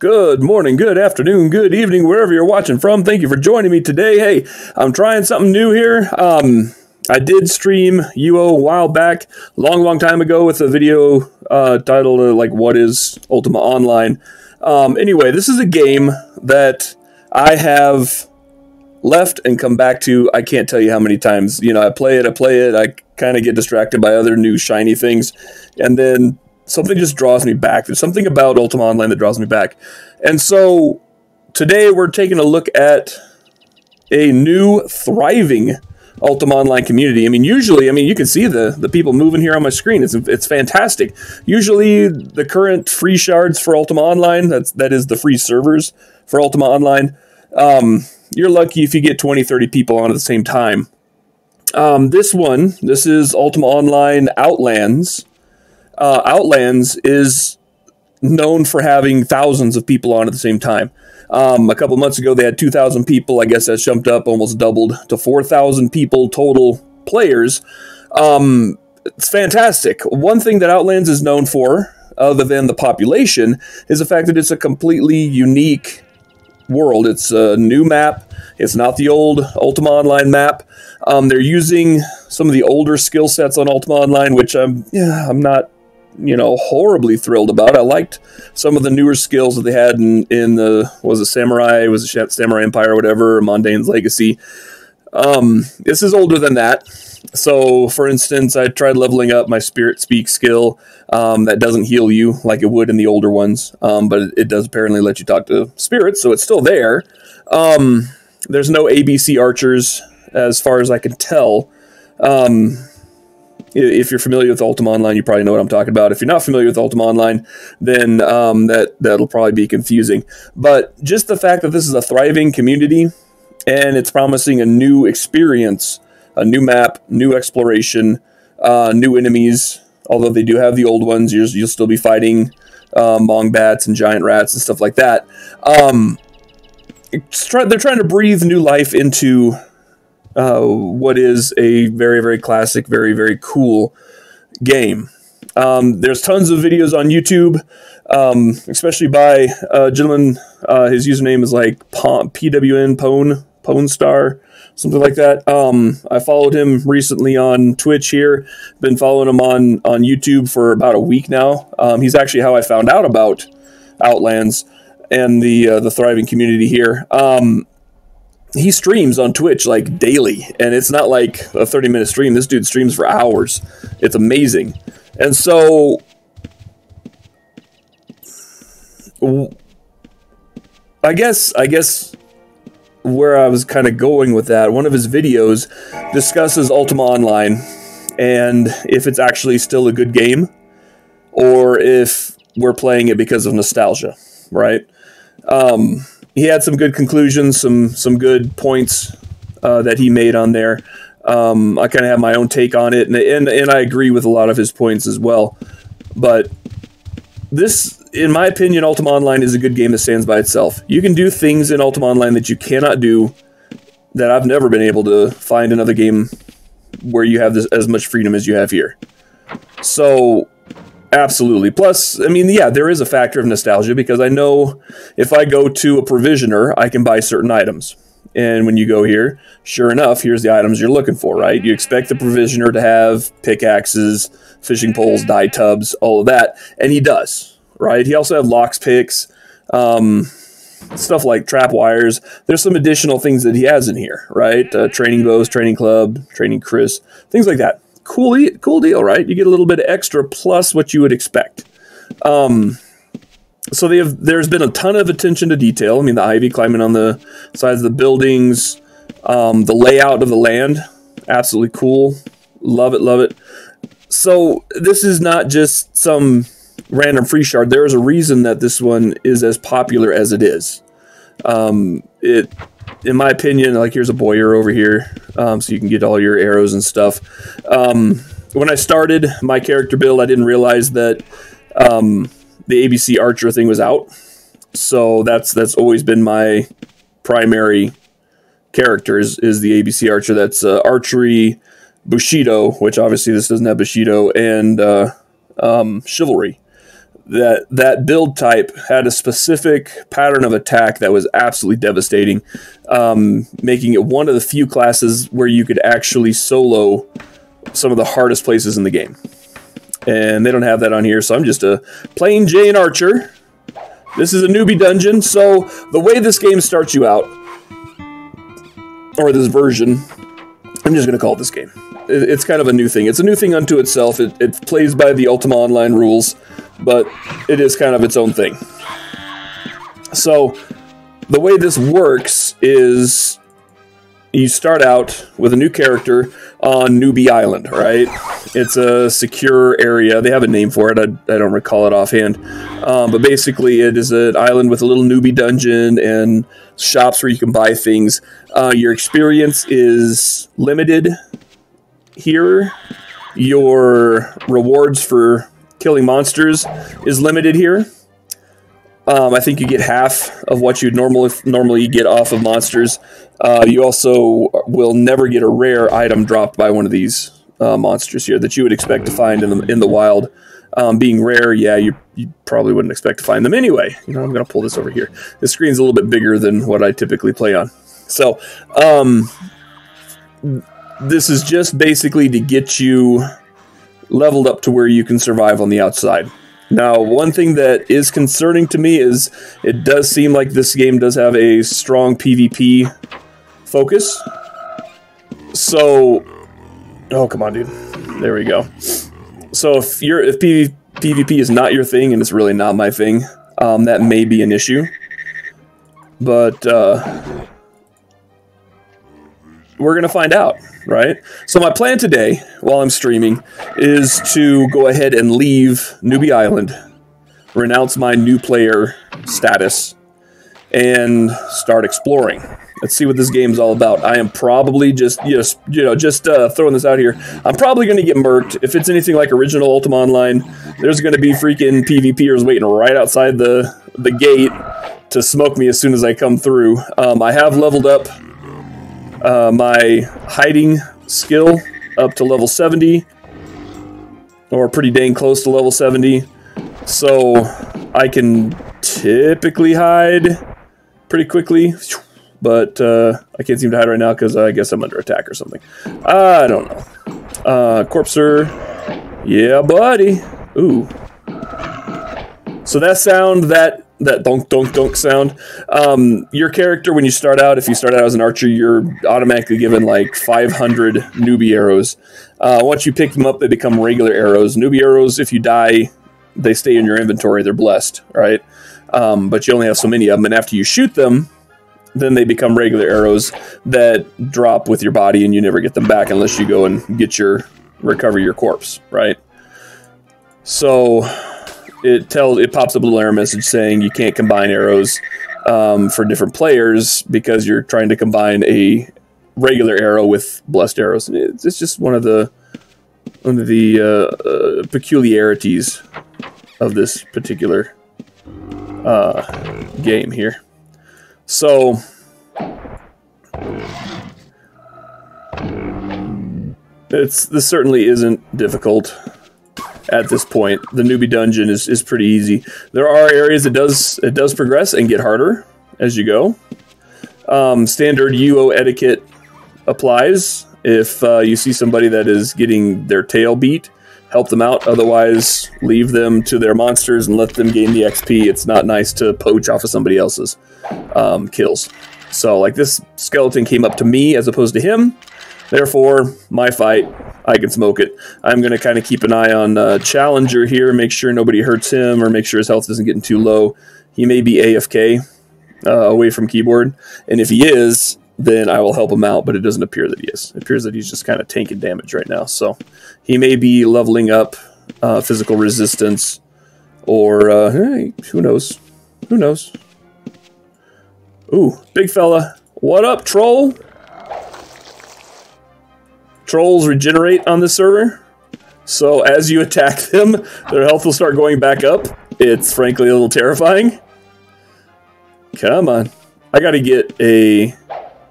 Good morning, good afternoon, good evening, wherever you're watching from. Thank you for joining me today. Hey, I'm trying something new here. Um, I did stream UO a while back, long, long time ago, with a video uh, titled uh, like "What is Ultima Online." Um, anyway, this is a game that I have left and come back to. I can't tell you how many times. You know, I play it, I play it, I kind of get distracted by other new shiny things, and then something just draws me back. There's something about Ultima Online that draws me back. And so today we're taking a look at a new thriving Ultima Online community. I mean, usually, I mean, you can see the the people moving here on my screen. It's it's fantastic. Usually, the current free shards for Ultima Online, that's that is the free servers for Ultima Online. Um, you're lucky if you get 20, 30 people on at the same time. Um, this one, this is Ultima Online Outlands uh, Outlands is known for having thousands of people on at the same time. Um, a couple months ago, they had 2,000 people. I guess that's jumped up, almost doubled to 4,000 people total players. Um, it's fantastic. One thing that Outlands is known for, other than the population, is the fact that it's a completely unique world. It's a new map. It's not the old Ultima Online map. Um, they're using some of the older skill sets on Ultima Online, which I'm yeah I'm not you know, horribly thrilled about. I liked some of the newer skills that they had in, in the was a samurai, was a samurai empire or whatever, Mondain's legacy. Um, this is older than that. So, for instance, I tried leveling up my spirit speak skill. Um, that doesn't heal you like it would in the older ones, um, but it, it, does apparently let you talk to spirits, so it's still there. Um, there's no ABC archers, as far as I can tell. Um, if you're familiar with Ultima Online, you probably know what I'm talking about. If you're not familiar with Ultima Online, then um, that that'll probably be confusing. But just the fact that this is a thriving community and it's promising a new experience, a new map, new exploration, uh, new enemies. Although they do have the old ones, you'll, you'll still be fighting uh, mongbats and giant rats and stuff like that. Um, try, they're trying to breathe new life into uh, what is a very, very classic, very, very cool game. Um, there's tons of videos on YouTube, um, especially by a gentleman. Uh, his username is like PWN Pone, Pone Star, something like that. Um, I followed him recently on Twitch here. Been following him on, on YouTube for about a week now. Um, he's actually how I found out about Outlands and the uh, the thriving community here. He streams on Twitch like daily, and it's not like a 30 minute stream. This dude streams for hours. It's amazing. And so I guess I guess where I was kind of going with that, one of his videos discusses Ultima Online and if it's actually still a good game or if we're playing it because of nostalgia, right? Um, he had some good conclusions, some some good points uh, that he made on there. Um, I kind of have my own take on it, and, and and I agree with a lot of his points as well. But this, in my opinion, Ultima Online is a good game that stands by itself. You can do things in Ultima Online that you cannot do that I've never been able to find another game where you have this, as much freedom as you have here. So Absolutely. Plus, I mean, yeah, there is a factor of nostalgia because I know if I go to a provisioner, I can buy certain items. And when you go here, sure enough, here's the items you're looking for, right? You expect the provisioner to have pickaxes, fishing poles, dye tubs, all of that, and he does, right? He also have locks picks, um, stuff like trap wires. There's some additional things that he has in here, right? Uh, training bows, training club, training kryss, things like that cool, cool deal, right? You get a little bit extra plus what you would expect. Um, so they have. There's been a ton of attention to detail. I mean, the ivy climbing on the sides of the buildings, um, the layout of the land, absolutely cool. Love it, love it. So this is not just some random free shard. There is a reason that this one is as popular as it is. Um, it in my opinion, like here's a Bowyer over here, um, so you can get all your arrows and stuff. Um, when I started my character build, I didn't realize that um, the ABC Archer thing was out, so that's that's always been my primary character is, is the ABC Archer. That's uh, archery, Bushido, which obviously this doesn't have Bushido, and uh, um, chivalry. That that build type had a specific pattern of attack that was absolutely devastating, um, making it one of the few classes where you could actually solo some of the hardest places in the game. And they don't have that on here, so I'm just a plain Jane Archer. This is a newbie dungeon, so the way this game starts you out, or this version, I'm just going to call it this game. It's kind of a new thing. It's a new thing unto itself. It, it plays by the Ultima Online rules, but it is kind of its own thing. So, the way this works is you start out with a new character on Newbie Island, right? It's a secure area. They have a name for it. I, I don't recall it offhand. Um, but basically, it is an island with a little newbie dungeon and shops where you can buy things. Uh, your experience is limited here. Your rewards for killing monsters is limited here. Um, I think you get half of what you'd normally normally get off of monsters. Uh, you also will never get a rare item dropped by one of these uh, monsters here that you would expect to find in the in the wild. Um, being rare, yeah, you, you probably wouldn't expect to find them anyway. You know, I'm going to pull this over here. The screen's a little bit bigger than what I typically play on. So, um, this is just basically to get you leveled up to where you can survive on the outside. Now, one thing that is concerning to me is it does seem like this game does have a strong PvP focus. So, oh come on, dude. There we go. So if you're if PV, PvP is not your thing and it's really not my thing, um, that may be an issue. But uh, we're gonna find out, right? So my plan today, while I'm streaming, is to go ahead and leave Newbie Island, renounce my new player status, and start exploring. Let's see what this game's all about. I am probably just, just you know, just uh, throwing this out here. I'm probably going to get murked. If it's anything like original Ultima Online, there's going to be freaking PvPers waiting right outside the, the gate to smoke me as soon as I come through. Um, I have leveled up uh, my hiding skill up to level 70, or pretty dang close to level 70. So I can typically hide pretty quickly but uh, I can't seem to hide right now because I guess I'm under attack or something. I don't know. Uh, Corpser, yeah, buddy. Ooh. So that sound, that that donk donk donk sound, um, your character when you start out, if you start out as an archer, you're automatically given like 500 newbie arrows. Uh, once you pick them up, they become regular arrows. Newbie arrows, if you die, they stay in your inventory. They're blessed, right? Um, but you only have so many of them, and after you shoot them, then they become regular arrows that drop with your body and you never get them back unless you go and get your recover your corpse, right? So it tells it pops up a little error message saying you can't combine arrows um, for different players because you're trying to combine a regular arrow with blessed arrows. It's, just one of the one of the uh, uh, peculiarities of this particular uh, game here. So it's this certainly isn't difficult at this point. The newbie dungeon is, is pretty easy. There are areas it does it does progress and get harder as you go. Um, standard UO etiquette applies. If uh, you see somebody that is getting their tail beat, help them out. Otherwise, leave them to their monsters and let them gain the XP. It's not nice to poach off of somebody else's um, kills. So, like, this skeleton came up to me as opposed to him. Therefore, my fight, I can smoke it. I'm going to kind of keep an eye on uh, Challenger here, make sure nobody hurts him or make sure his health isn't getting too low. He may be AFK uh, away from keyboard. And if he is, then I will help him out, but it doesn't appear that he is. It appears that he's just kind of tanking damage right now. So he may be leveling up uh, physical resistance, or uh, hey, who knows? Who knows? Ooh, big fella. What up, troll? Trolls regenerate on this server. So as you attack them, their health will start going back up. It's frankly a little terrifying. Come on. I gotta get a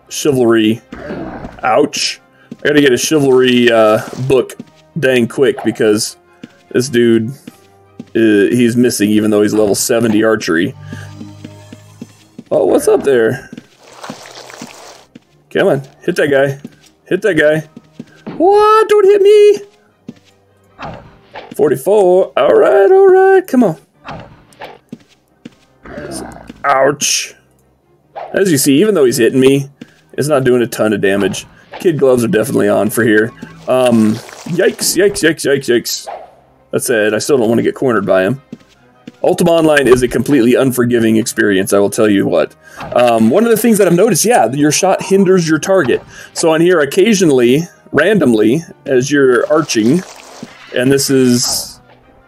chivalry. Ouch. I gotta get a chivalry uh, book dang quick because this dude uh, he's missing, even though he's level 70 archery. Oh, what's up there? Come on, hit that guy. Hit that guy. What? Don't hit me! 44. Alright, alright, come on. Ouch. As you see, even though he's hitting me, it's not doing a ton of damage. Kid gloves are definitely on for here. Um, yikes, yikes, yikes, yikes, yikes. That said, I still don't want to get cornered by him. Ultima Online is a completely unforgiving experience, I will tell you what. Um, one of the things that I've noticed, yeah, your shot hinders your target. So on here, occasionally, randomly, as you're arching, and this is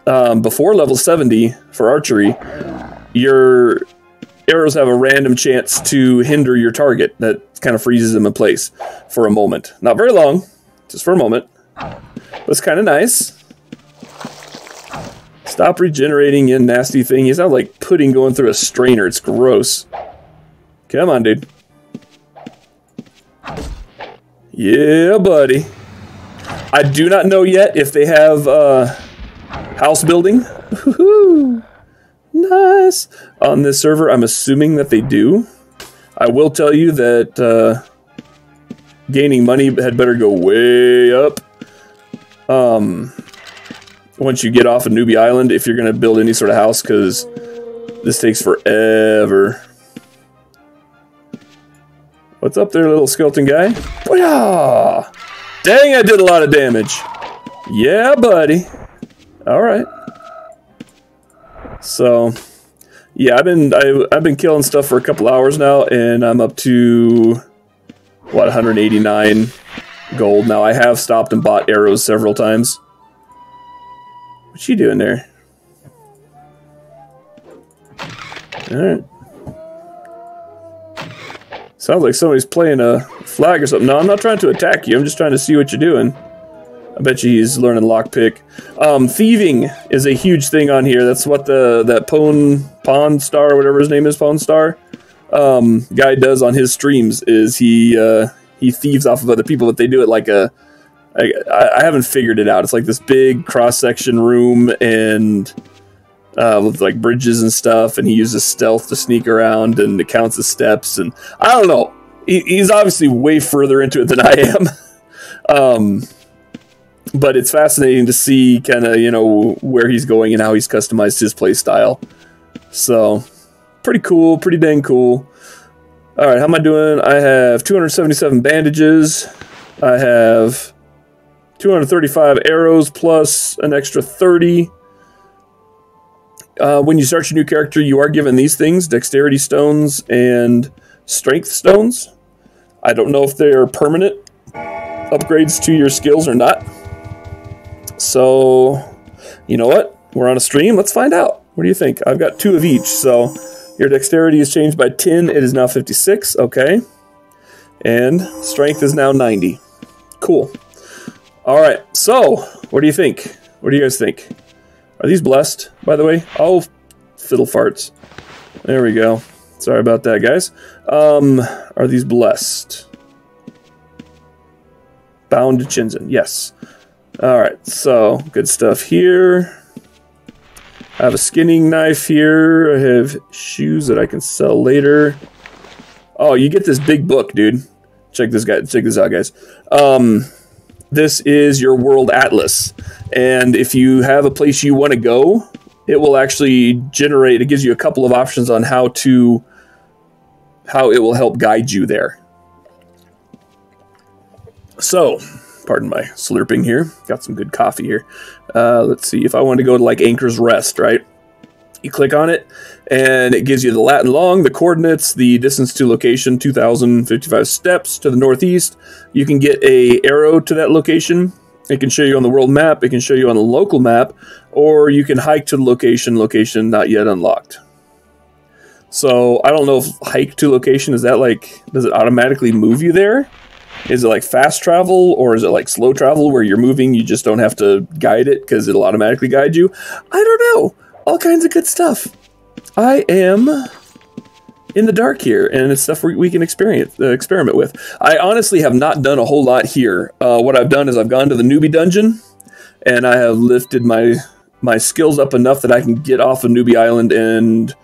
um, before level 70 for archery, your arrows have a random chance to hinder your target. That kind of freezes them in place for a moment. Not very long, just for a moment. But it's kind of nice. Stop regenerating, you nasty thing. You sound like pudding going through a strainer. It's gross. Come on, dude. Yeah, buddy. I do not know yet if they have uh, house building. nice. On this server, I'm assuming that they do. I will tell you that uh, gaining money had better go way up. Um, once you get off of Newbie Island if you're going to build any sort of house because this takes forever. What's up there, little skeleton guy? Booyah! Dang, I did a lot of damage. Yeah, buddy. All right. So, yeah, I've been I, I've been killing stuff for a couple hours now, and I'm up to what 189 gold now. I have stopped and bought arrows several times. What's she doing there? Alright. Sounds like somebody's playing a flag or something. No, I'm not trying to attack you. I'm just trying to see what you're doing. I bet you he's learning lockpick. Um, thieving is a huge thing on here. That's what the that Pwn Pawn Star, whatever his name is, Pawn Star, um, guy does on his streams. Is he uh, he thieves off of other people, but they do it like a I, I haven't figured it out. It's like this big cross section room and uh, with like bridges and stuff, and he uses stealth to sneak around and it counts the steps. And I don't know. He, he's obviously way further into it than I am. um, but it's fascinating to see kind of you know where he's going and how he's customized his play style. So pretty cool, pretty dang cool. All right, how am I doing? I have 277 bandages. I have 235 arrows plus an extra 30. Uh, when you start your new character, you are given these things dexterity stones and strength stones. I don't know if they're permanent upgrades to your skills or not. So, you know what? We're on a stream. Let's find out. What do you think? I've got two of each. So, your dexterity is changed by 10. It is now 56. Okay. And strength is now 90. Cool. All right. So, what do you think? What do you guys think? Are these blessed, by the way? Oh, fiddle farts. There we go. Sorry about that, guys. Um, are these blessed? Bound to Chen Zen. Yes. All right. So, good stuff here. I have a skinning knife here. I have shoes that I can sell later. Oh, you get this big book, dude. Check this guy. Check this out, guys. Um, this is your world atlas. And if you have a place you want to go, it will actually generate, it gives you a couple of options on how to, how it will help guide you there. So, pardon my slurping here. Got some good coffee here. Uh, let's see, if I want to go to like Anchor's Rest, right? You click on it, and it gives you the Latin long, the coordinates, the distance to location, 2,055 steps to the northeast. You can get a arrow to that location. It can show you on the world map. It can show you on the local map, or you can hike to the location. Location not yet unlocked. So I don't know if hike to location is that like does it automatically move you there? Is it like fast travel or is it like slow travel where you're moving, you just don't have to guide it because it'll automatically guide you? I don't know. All kinds of good stuff. I am in the dark here, and it's stuff we, can experience uh, experiment with. I honestly have not done a whole lot here. Uh, what I've done is I've gone to the newbie dungeon, and I have lifted my my skills up enough that I can get off of Newbie Island and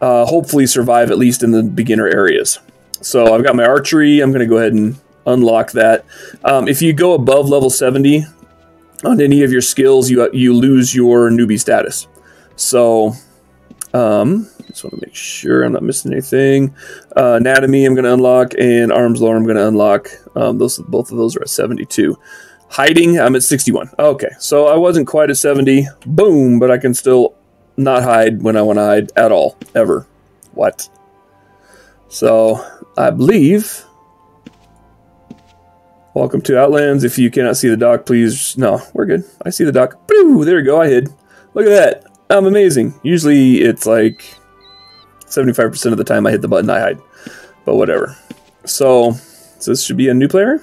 uh, hopefully survive at least in the beginner areas. So I've got my archery. I'm going to go ahead and unlock that. Um, if you go above level 70 on any of your skills, you you lose your newbie status. So um, just want to make sure I'm not missing anything. Uh, anatomy, I'm going to unlock, and arms lore, I'm going to unlock. Um, those both of those are at 72. Hiding, I'm at 61. Okay, so I wasn't quite at 70. Boom, but I can still not hide when I want to hide at all, ever. What? So I believe. Welcome to Outlands. If you cannot see the dock, please. No, we're good. I see the dock. Boo! There we go. I hid. Look at that. I'm amazing. Usually it's like 75% of the time I hit the button, I hide. But whatever. So, so this should be a new player.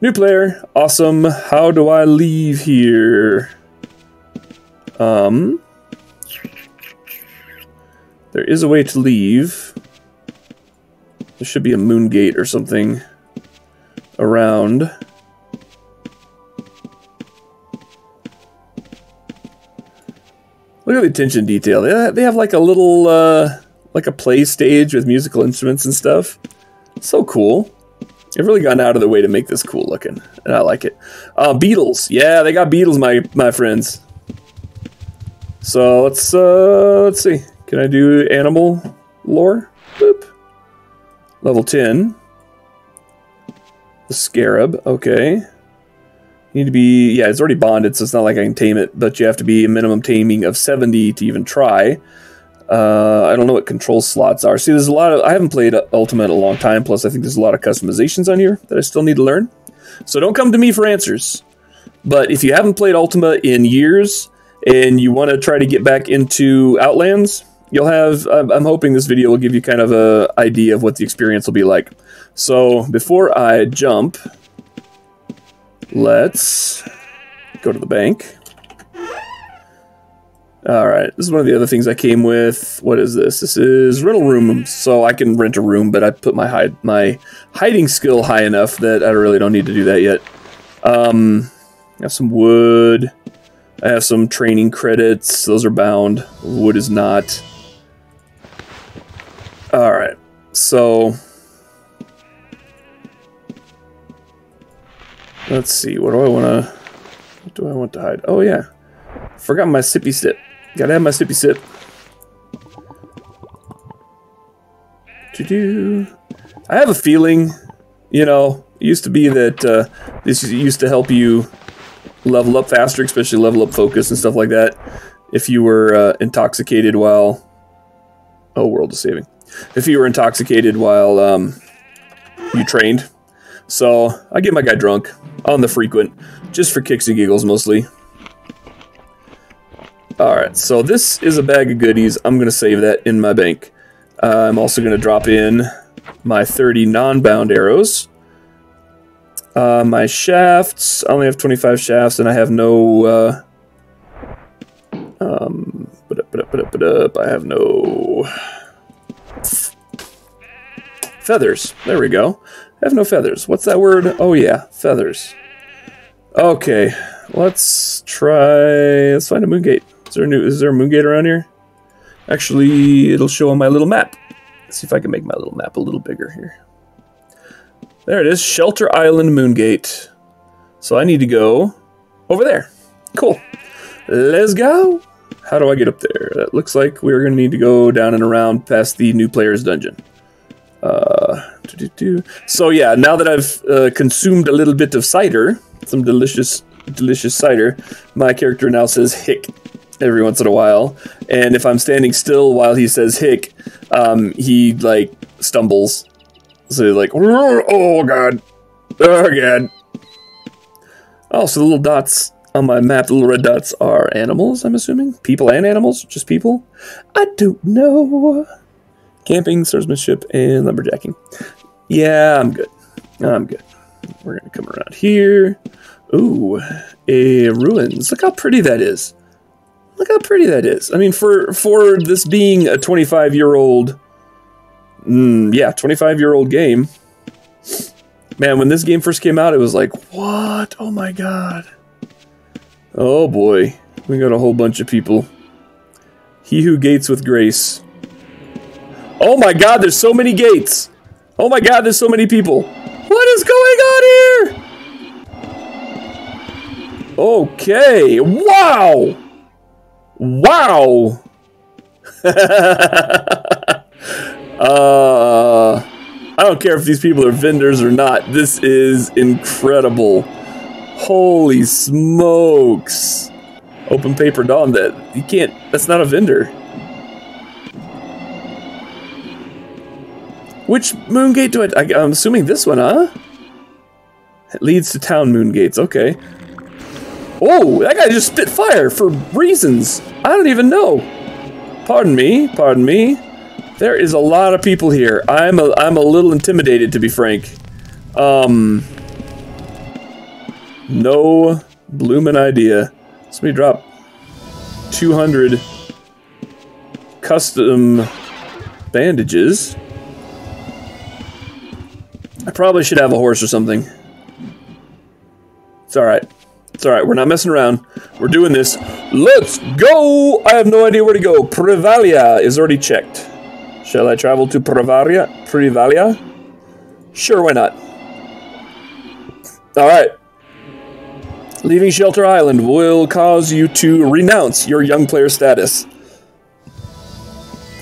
New player. Awesome. How do I leave here? Um, there is a way to leave. There should be a moon gate or something around. Look at the attention detail. They have, they have like a little, uh, like a play stage with musical instruments and stuff. So cool. They've really gone out of their way to make this cool looking, and I like it. Uh, beetles. Yeah, they got beetles, my, my friends. So let's, uh, let's see. Can I do animal lore? Boop. Level 10. The scarab, okay need to be yeah it's already bonded so it's not like i can tame it but you have to be a minimum taming of 70 to even try. Uh, i don't know what control slots are. See there's a lot of i haven't played ultima in a long time plus i think there's a lot of customizations on here that i still need to learn. So don't come to me for answers. But if you haven't played ultima in years and you want to try to get back into outlands you'll have i'm hoping this video will give you kind of a idea of what the experience will be like. So before i jump Let's go to the bank. All right, this is one of the other things I came with. What is this? This is rental room, so I can rent a room, but I put my hide my hiding skill high enough that I really don't need to do that yet. Um, I have some wood. I have some training credits. Those are bound. Wood is not. All right, so Let's see. What do I want to? What do I want to hide? Oh yeah, forgot my sippy sip. Gotta have my sippy sip. To do. I have a feeling, you know, it used to be that uh, this used to help you level up faster, especially level up focus and stuff like that. If you were uh, intoxicated while, oh, world is saving. If you were intoxicated while um, you trained, so I get my guy drunk on the frequent, just for kicks and giggles mostly. Alright, so this is a bag of goodies. I'm going to save that in my bank. Uh, I'm also going to drop in my 30 non-bound arrows. Uh, my shafts, I only have 25 shafts, and I have no... Uh, um, but up, but up, but up, but up. I have no feathers. There we go. Have no feathers. What's that word? Oh yeah, feathers. Okay, let's try. Let's find a moon gate. Is there a new? Is there a moon gate around here? Actually, it'll show on my little map. Let's see if I can make my little map a little bigger here. There it is, Shelter Island Moon Gate. So I need to go over there. Cool. Let's go. How do I get up there? That looks like we're going to need to go down and around past the new player's dungeon. Uh. So yeah, now that I've uh, consumed a little bit of cider, some delicious, delicious cider, my character now says hick every once in a while. And if I'm standing still while he says hick, um, he like stumbles. So he's like, oh god, oh god. Oh, so the little dots on my map, the little red dots are animals, I'm assuming? People and animals? Just people? I don't know. Camping, swordsmanship, and lumberjacking. Yeah, I'm good. I'm good. We're going to come around here. Ooh, a ruins. Look how pretty that is. Look how pretty that is. I mean, for for this being a 25 year old, mm, yeah, 25 year old game. Man, when this game first came out, it was like, what? Oh my god. Oh boy. We got a whole bunch of people. He who gates with grace. Oh my god, there's so many gates! Oh my god, there's so many people! What is going on here? Okay, wow! Wow! uh, I don't care if these people are vendors or not. This is incredible. Holy smokes. Open paperdoll that you can't that's not a vendor. Which moon gate do I, I I'm assuming this one, huh? It leads to town moon gates, okay. Oh, that guy just spit fire for reasons. I don't even know. Pardon me, pardon me. There is a lot of people here. I'm a I'm a little intimidated to be frank. Um no bloomin' idea. Somebody drop 200 custom bandages. I probably should have a horse or something. It's alright. It's alright. We're not messing around. We're doing this. Let's go! I have no idea where to go. Prevalia is already checked. Shall I travel to Prevalia? Prevalia? Sure, why not? Alright. Leaving Shelter Island will cause you to renounce your young player status.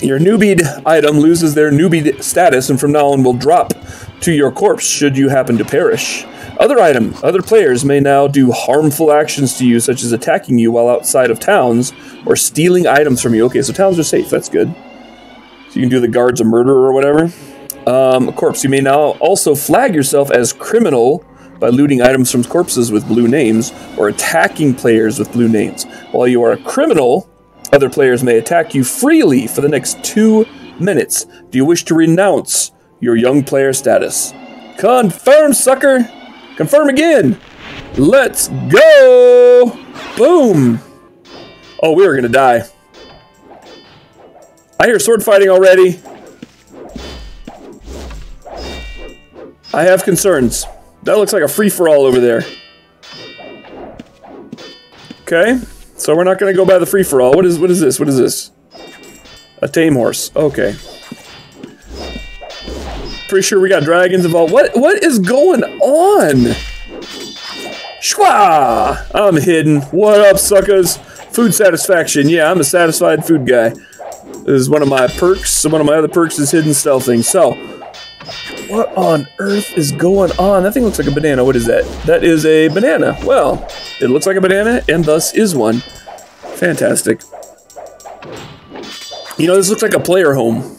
Your newbie item loses their newbie status and from now on will drop to your corpse should you happen to perish. Other item, other players may now do harmful actions to you, such as attacking you while outside of towns or stealing items from you. Okay, so towns are safe. That's good. So you can do the guards a murder or whatever. Um, corpse. You may now also flag yourself as criminal by looting items from corpses with blue names or attacking players with blue names. While you are a criminal, other players may attack you freely for the next two minutes. Do you wish to renounce your young player status? Confirm, sucker! Confirm again! Let's go! Boom! Oh, we are gonna die. I hear sword fighting already. I have concerns. That looks like a free-for-all over there. Okay, so we're not to go by the free-for-all. What is what is this? What is this? A tame horse. Okay. Pretty sure we got dragons involved. What what is going on? Schwa! I'm hidden. What up, suckers? Food satisfaction. Yeah, I'm a satisfied food guy. This is one of my perks. One of my other perks is hidden stealthing. So, what on earth is going on? That thing looks like a banana. What is that? That is a banana. Well, it looks like a banana and thus is one. Fantastic. You know, this looks like a player home.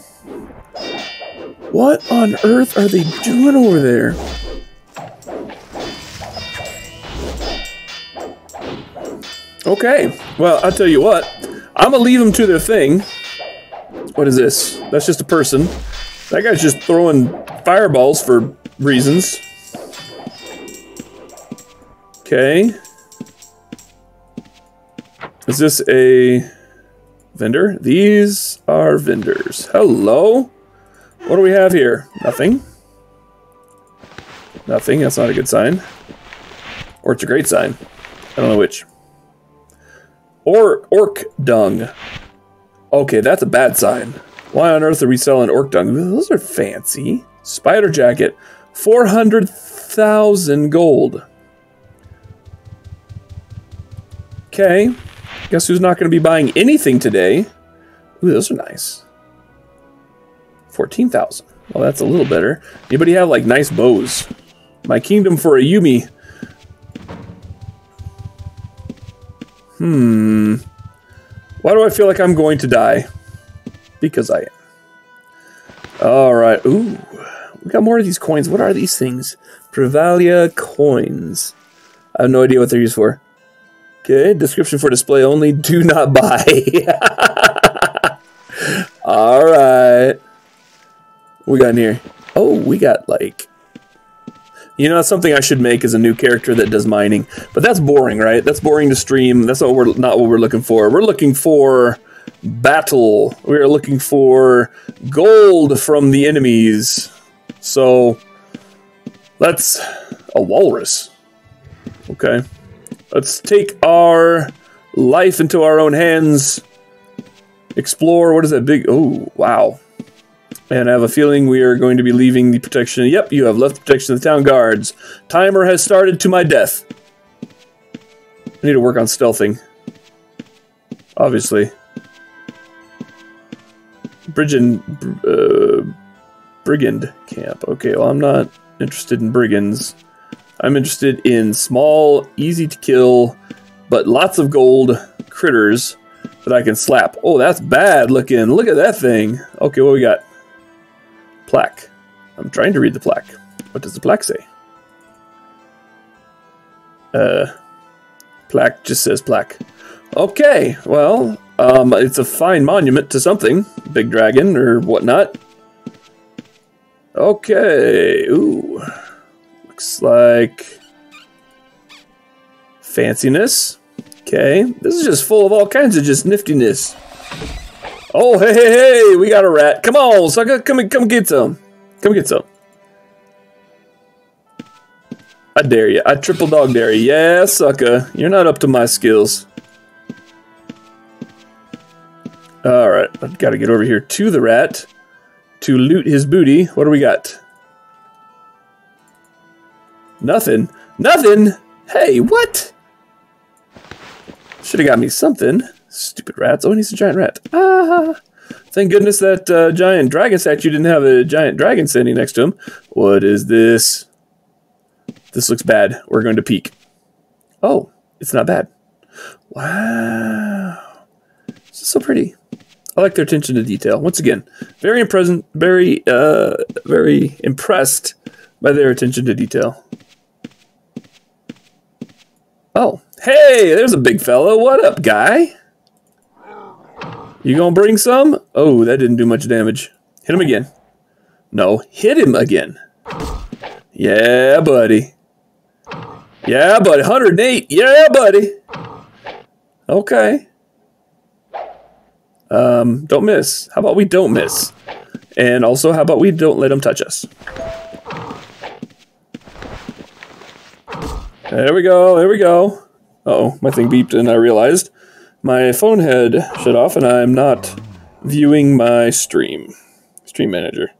What on earth are they doing over there? Okay, well, I'll tell you what. I'm gonna leave them to their thing. What is this? That's just a person. That guy's just throwing fireballs for reasons. Okay. Is this a vendor? These are vendors. Hello? What do we have here? Nothing. Nothing. That's not a good sign. Or it's a great sign. I don't know which. Or orc dung. Okay, that's a bad sign. Why on earth are we selling orc dung? Those are fancy. Spider jacket. 400,000 gold. Okay. Guess who's not going to be buying anything today? Ooh, those are nice. 14,000. Well, that's a little better. Anybody have, like, nice bows? My kingdom for a Yumi. Hmm. Why do I feel like I'm going to die? Because I am. Alright. Ooh. We got more of these coins. What are these things? Prevalia coins. I have no idea what they're used for. Okay, description for display only. Do not buy. Alright. We got in here. Oh, we got like... You know, something I should make is a new character that does mining. But that's boring, right? That's boring to stream. That's what we're not what we're looking for. We're looking for battle. We are looking for gold from the enemies. So, let's... A walrus. Okay. Let's take our life into our own hands. Explore. What is that big? Oh, wow. And I have a feeling we are going to be leaving the protection. Yep, you have left the protection of the town guards. Timer has started to my death. I need to work on stealthing. Obviously. Brigand, uh, brigand camp. Okay, well, I'm not interested in brigands. I'm interested in small, easy to kill, but lots of gold critters that I can slap. Oh, that's bad looking. Look at that thing. Okay, what we got? Plaque. I'm trying to read the plaque. What does the plaque say? Uh, plaque just says plaque. Okay, well, um, it's a fine monument to something. Big dragon or whatnot. Okay, ooh. Looks like fanciness. Okay, this is just full of all kinds of just niftiness. Oh, hey, hey, hey, we got a rat. Come on, sucker, come come get some. Come get some. I dare you. I triple dog dare you. Yeah, sucker. You're not up to my skills. Alright, I've got to get over here to the rat to loot his booty. What do we got? Nothing. Nothing? Hey, what? Should have got me something. Stupid rats. Oh, and he's a giant rat. Ah! Thank goodness that uh, giant dragon statue didn't have a giant dragon standing next to him. What is this? This looks bad. We're going to peek. Oh, it's not bad. Wow. This is so pretty. I like their attention to detail. Once again, very impressed, very, uh, very impressed by their attention to detail. Oh, hey, there's a big fellow. What up, guy? You gonna bring some? Oh, that didn't do much damage. Hit him again. No, hit him again. Yeah, buddy. Yeah, buddy. 108. Yeah, buddy. Okay. Um, don't miss. How about we don't miss? And also, how about we don't let him touch us? There we go. There we go. Uh oh, my thing beeped and I realized my phone had shut off and I'm not viewing my stream. Stream manager.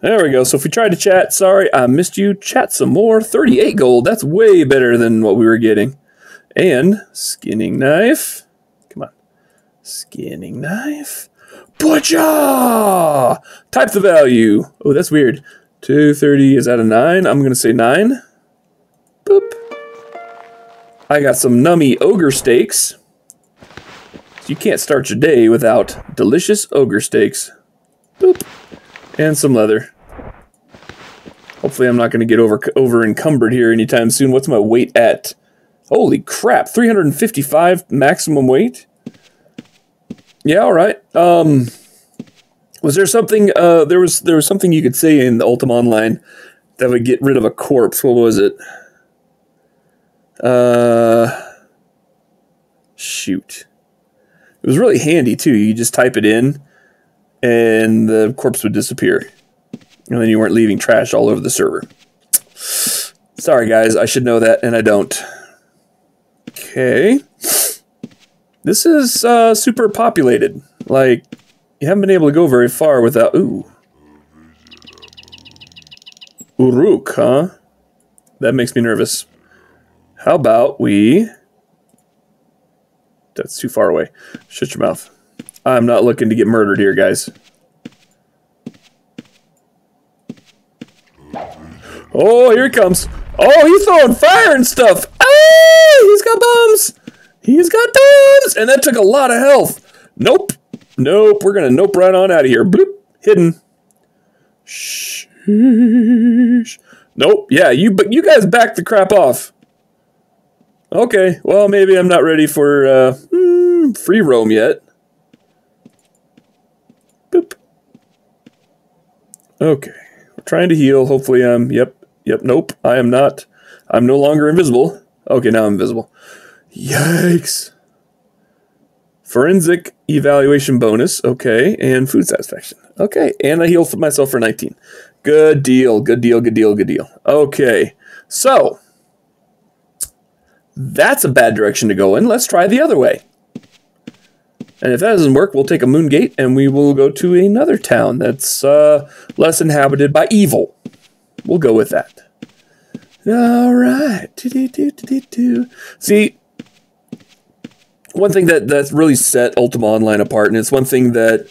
There we go. So if we tried to chat, sorry, I missed you. Chat some more. 38 gold. That's way better than what we were getting. And skinning knife. Come on. Skinning knife. Butcher! Type the value. Oh, that's weird. 230 is that a 9? I'm going to say 9. Boop. I got some nummy ogre steaks. You can't start your day without delicious ogre steaks. Boop. And some leather. Hopefully I'm not going to get over over encumbered here anytime soon. What's my weight at? Holy crap, 355 maximum weight? Yeah, all right. Um, was there something? Uh, there was there was something you could say in the Ultima Online that would get rid of a corpse. What was it? Uh, shoot. It was really handy too. You just type it in, and the corpse would disappear, and then you weren't leaving trash all over the server. Sorry, guys. I should know that, and I don't. Okay. This is uh, super populated. Like, you haven't been able to go very far without... Ooh. Uruk, huh? That makes me nervous. How about we... That's too far away. Shut your mouth. I'm not looking to get murdered here, guys. Oh, here he comes. Oh, he's throwing fire and stuff. Oh, he's got bombs. He's got bombs! And that took a lot of health. Nope. Nope. We're going to nope right on out of here. Bloop. Hidden. Shh. Nope. Yeah, you but you guys back the crap off. Okay. Well, maybe I'm not ready for uh, mm, free roam yet. Boop. Okay. We're trying to heal. Hopefully I'm... Yep. Yep. Nope. I am not. I'm no longer invisible. Okay, now I'm invisible. Yikes. Forensic evaluation bonus. Okay. And food satisfaction. Okay. And I heal myself for 19. Good deal. Good deal. Good deal. Good deal. Okay. So, That's a bad direction to go in. Let's try the other way. And if that doesn't work, we'll take a moon gate and we will go to another town that's uh, less inhabited by evil. We'll go with that. All right. See, one thing that that's really set Ultima Online apart, and it's one thing that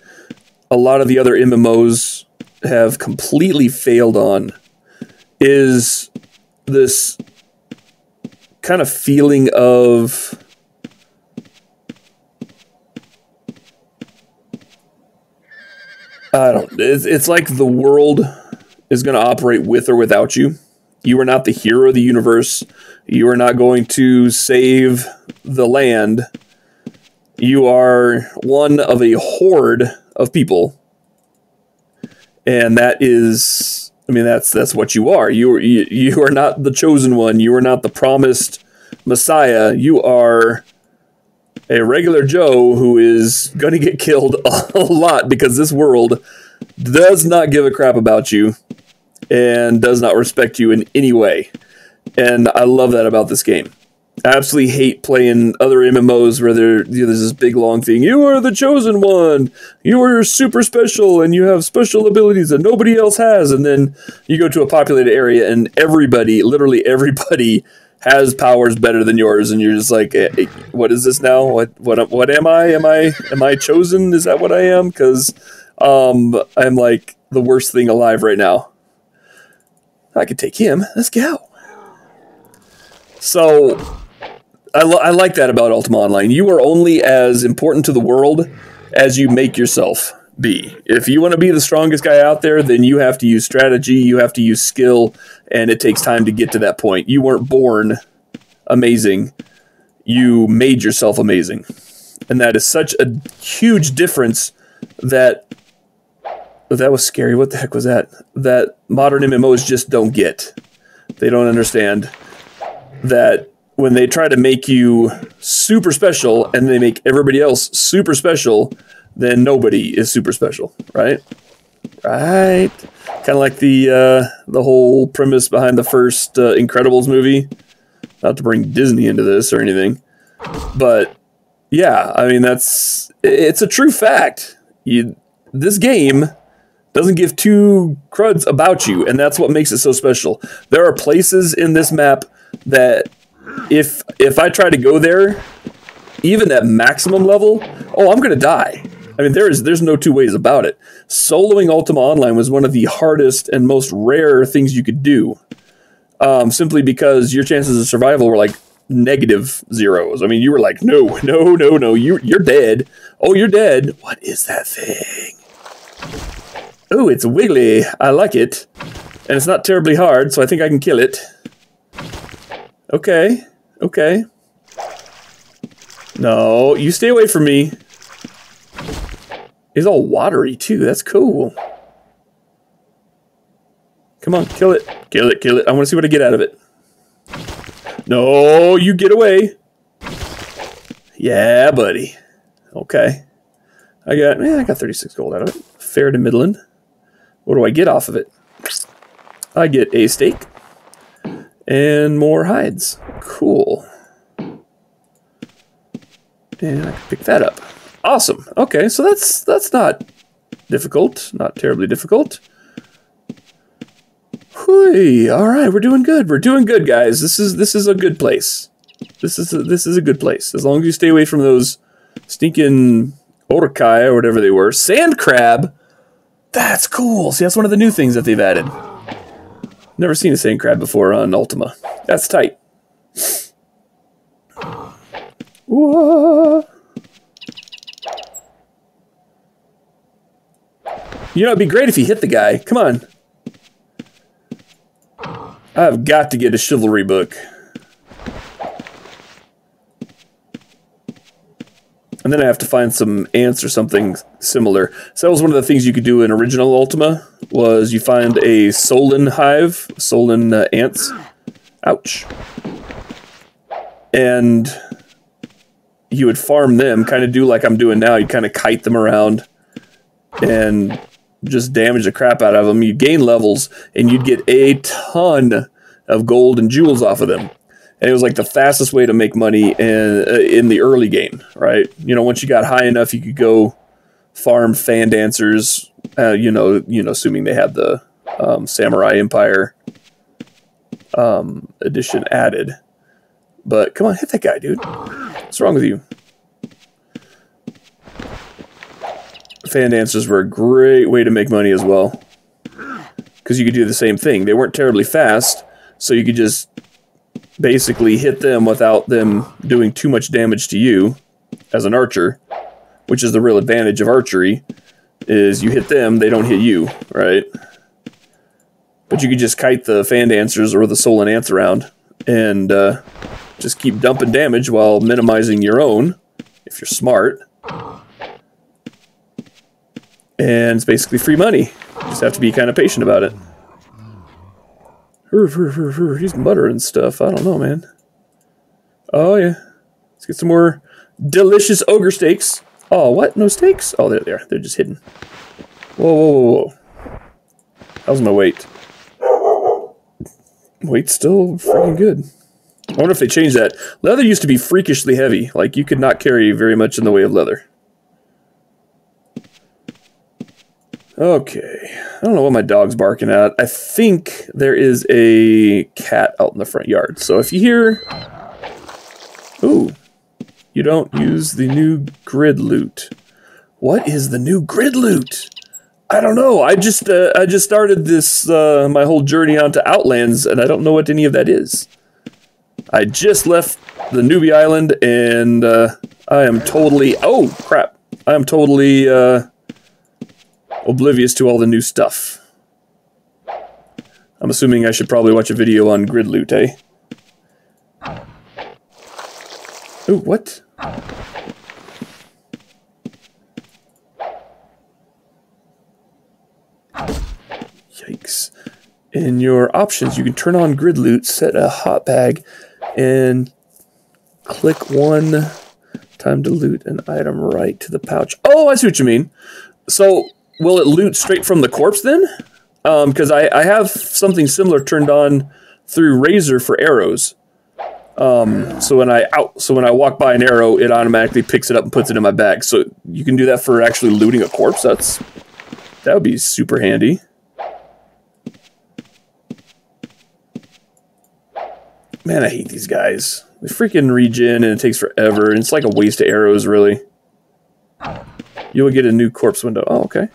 a lot of the other MMOs have completely failed on, is this kind of feeling of I don't. It's, it's like the world is going to operate with or without you. You are not the hero of the universe. You are not going to save the land. You are one of a horde of people, and that is. I mean, that's that's what you are. You you, you are not the chosen one. You are not the promised Messiah. You are a regular Joe who is going to get killed a lot because this world does not give a crap about you and does not respect you in any way. And I love that about this game. Absolutely hate playing other MMOs where you know, there's this big long thing. You are the chosen one. You are super special and you have special abilities that nobody else has. And then you go to a populated area and everybody, literally everybody, has powers better than yours, and you're just like, eh, eh, what is this now? What what what am I? Am I am I chosen? Is that what I am? Because um, I'm like the worst thing alive right now. I could take him. Let's go. So I, I like that about Ultima Online. You are only as important to the world as you make yourself be. If you want to be the strongest guy out there, then you have to use strategy, you have to use skill, and it takes time to get to that point. You weren't born amazing, you made yourself amazing. And that is such a huge difference that that was scary. What the heck was that? That modern MMOs just don't get. They don't understand that when they try to make you super special and they make everybody else super special, then nobody is super special, right? Right. Kind of like the uh, the whole premise behind the first uh, Incredibles movie. Not to bring Disney into this or anything, but yeah, I mean that's it's a true fact. You this game doesn't give two cruds about you, and that's what makes it so special. There are places in this map that if if I try to go there, even at maximum level, oh, I'm gonna die. I mean, there is there's no two ways about it. Soloing Ultima Online was one of the hardest and most rare things you could do, um, simply because your chances of survival were like negative zeros. I mean, you were like, no, no, no, no, you you're dead. Oh, you're dead. What is that thing? Oh, it's wiggly. I like it, and it's not terribly hard, so I think I can kill it. Okay, okay. No, you stay away from me. It's all watery too. That's cool. Come on, kill it. Kill it, kill it. I want to see what I get out of it. No, you get away. Yeah, buddy. Okay. I got, yeah, I got 36 gold out of it. Fair to Midland. What do I get off of it? I get a steak and more hides. Cool. And I can pick that up. Awesome. Okay, so that's that's not difficult, not terribly difficult. Hui, all right, we're doing good. We're doing good, guys. This is this is a good place. This is a, this is a good place as long as you stay away from those stinking Uruk-hai or whatever they were. Sand crab. That's cool. See, that's one of the new things that they've added. Never seen a sand crab before on Ultima. That's tight. You know, it'd be great if you hit the guy. Come on. I've got to get a chivalry book. And then I have to find some ants or something similar. So that was one of the things you could do in original Ultima, was you find a Solen hive, Solen uh, ants. Ouch. And you would farm them, kind of do like I'm doing now. You kind of kite them around and just damage the crap out of them. You gain levels, and you'd get a ton of gold and jewels off of them. And it was like the fastest way to make money in uh, in the early game, right? You know, once you got high enough, you could go farm fan dancers. Uh, you know, you know, assuming they had the um, Samurai Empire um, edition added. But come on, hit that guy, dude. What's wrong with you? Fan dancers were a great way to make money as well. Because you could do the same thing. They weren't terribly fast, so you could just basically hit them without them doing too much damage to you as an archer, which is the real advantage of archery, is you hit them, they don't hit you, right? But you could just kite the fan dancers or the Solen ants around and uh, just keep dumping damage while minimizing your own, if you're smart. And it's basically free money. You just have to be kind of patient about it. He's muttering stuff. I don't know, man. Oh, yeah. Let's get some more delicious ogre steaks. Oh, what? No steaks? Oh, there they are. They're just hidden. Whoa, whoa, whoa, whoa. How's my weight? Weight's still freaking good. I wonder if they changed that. Leather used to be freakishly heavy. Like, you could not carry very much in the way of leather. Okay. I don't know what my dog's barking at. I think there is a cat out in the front yard. So if you hear... Ooh. You don't use the new grid loot. What is the new grid loot? I don't know. I just uh, I just started this uh, my whole journey onto Outlands, and I don't know what any of that is. I just left the newbie island, and uh, I am totally oh crap! I am totally uh, oblivious to all the new stuff. I'm assuming I should probably watch a video on grid loot, eh? Ooh, what? Yikes. In your options, you can turn on grid loot, set a hot bag, and click one time to loot an item right to the pouch. Oh, I see what you mean. So will it loot straight from the corpse then? Because um, I, I have something similar turned on through Razor for arrows. Um, so when I out, so when I walk by an arrow, it automatically picks it up and puts it in my bag. So you can do that for actually looting a corpse. That's that would be super handy. Man, I hate these guys. They freaking regen and it takes forever. And it's like a waste of arrows, really. You will get a new corpse window. Oh, okay.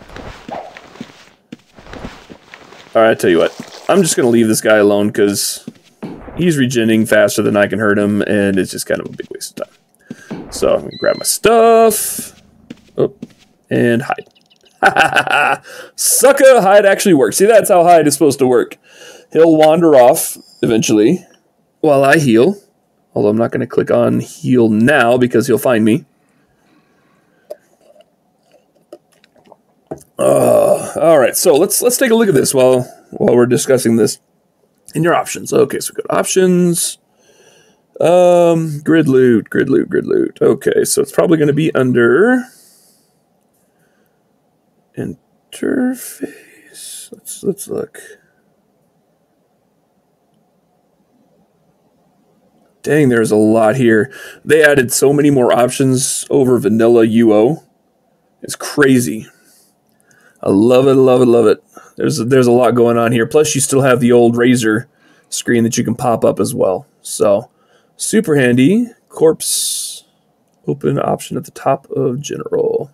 Alright, I tell you what. I'm just going to leave this guy alone because he's regenning faster than I can hurt him, and it's just kind of a big waste of time. So I'm going to grab my stuff. Oh, and hide. Sucker, hide actually works. See, that's how hide is supposed to work. He'll wander off eventually while I heal. Although I'm not going to click on heal now because he'll find me. Uh, all right, so let's let's take a look at this while while we're discussing this. In your options, okay, so we got options. Um, grid loot, grid loot, grid loot. Okay, so it's probably going to be under interface. Let's let's look. Dang, there's a lot here. They added so many more options over vanilla UO. It's crazy. I love it, love it, love it. There's there's a lot going on here. Plus, you still have the old Razor screen that you can pop up as well. So, super handy. Corpse open option at the top of general.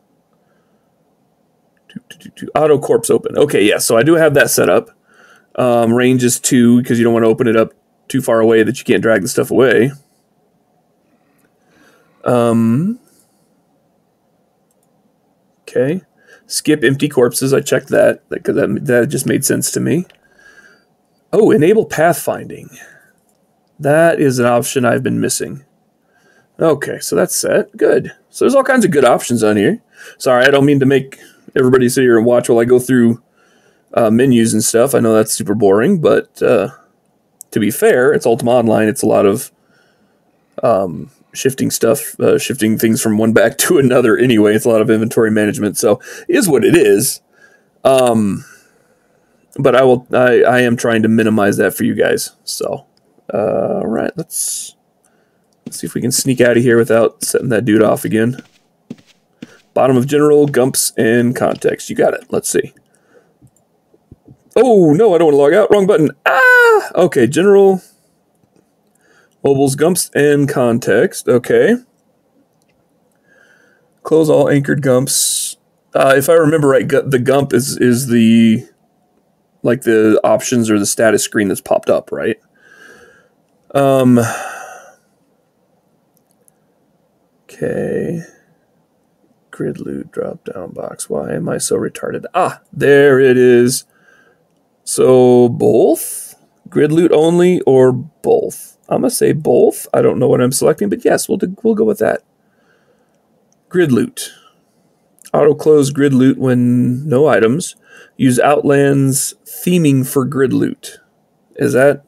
Auto corpse open. Okay, yeah. So I do have that set up. Um, range is two because you don't want to open it up too far away that you can't drag the stuff away. Um. Okay. Skip empty corpses. I checked that because that, that just made sense to me. Oh, enable pathfinding. That is an option I've been missing. Okay, so that's set. Good. So there's all kinds of good options on here. Sorry, I don't mean to make everybody sit here and watch while I go through uh, menus and stuff. I know that's super boring, but uh, to be fair, it's Ultima Online. It's a lot of um, shifting stuff, uh, shifting things from one back to another. Anyway, it's a lot of inventory management, so is what it is. Um, but I will. I, I am trying to minimize that for you guys. So Uh, all right, let's let's see if we can sneak out of here without setting that dude off again. Bottom of general, gumps, and context. You got it. Let's see. Oh, no, I don't want to log out. Wrong button. Ah! Okay, general, mobiles, gumps, and context. Okay. Close all anchored gumps. Uh, if I remember right, the gump is is the like the options or the status screen that's popped up, right? Um. Okay. Grid loot drop down box. Why am I so retarded? Ah, there it is. So both grid loot only or both? I'm gonna say both. I don't know what I'm selecting, but yes, we'll do, we'll go with that. Grid loot. Auto close grid loot when no items. Use Outland's theming for grid loot. Is that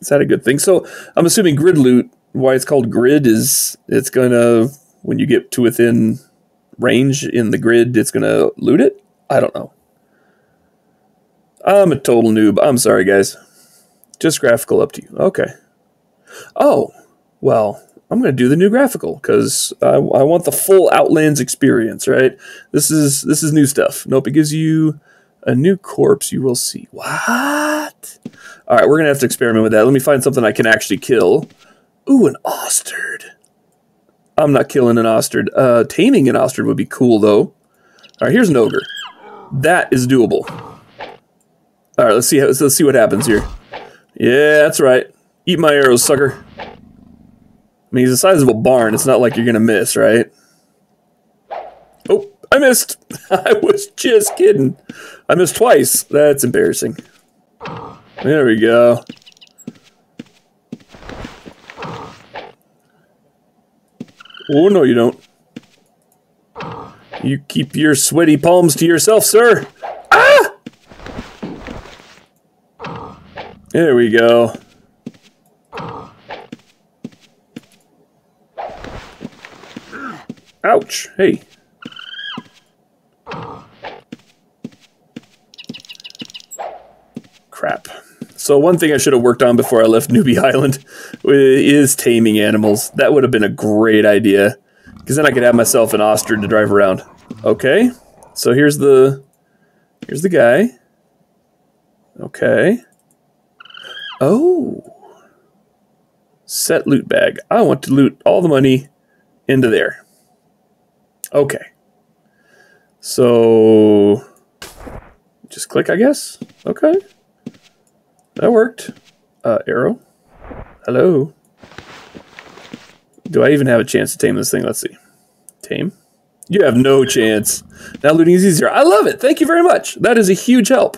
is that a good thing? So I'm assuming grid loot. Why it's called grid is it's gonna when you get to within range in the grid, it's gonna loot it. I don't know. I'm a total noob. I'm sorry, guys. Just graphical up to you. Okay. Oh, well, I'm going to do the new graphical because I, I, want the full Outlands experience, right? This is this is new stuff. Nope, it gives you a new corpse. You will see. What? All right, we're going to have to experiment with that. Let me find something I can actually kill. Ooh, an Ostard. I'm not killing an Ostard. Uh, taming an Ostard would be cool, though. All right, here's an Ogre. That is doable. All right, let's see. How, Let's, let's see what happens here. Yeah, that's right. Eat my arrows, sucker. I mean, he's the size of a barn. It's not like you're gonna miss, right? Oh, I missed. I was just kidding. I missed twice. That's embarrassing. There we go. Oh, no, you don't. You keep your sweaty palms to yourself, sir. Ah! There we go. Ouch. Hey. Crap. So one thing I should have worked on before I left Newbie Island is taming animals. That would have been a great idea. Because then I could have myself an Ostard to drive around. Okay. So here's the... Here's the guy. Okay. Oh. Set loot bag. I want to loot all the money into there. Okay. So just click, I guess. Okay. That worked. Uh, arrow. Hello. Do I even have a chance to tame this thing? Let's see. Tame. You have no chance. Now looting is easier. I love it. Thank you very much. That is a huge help.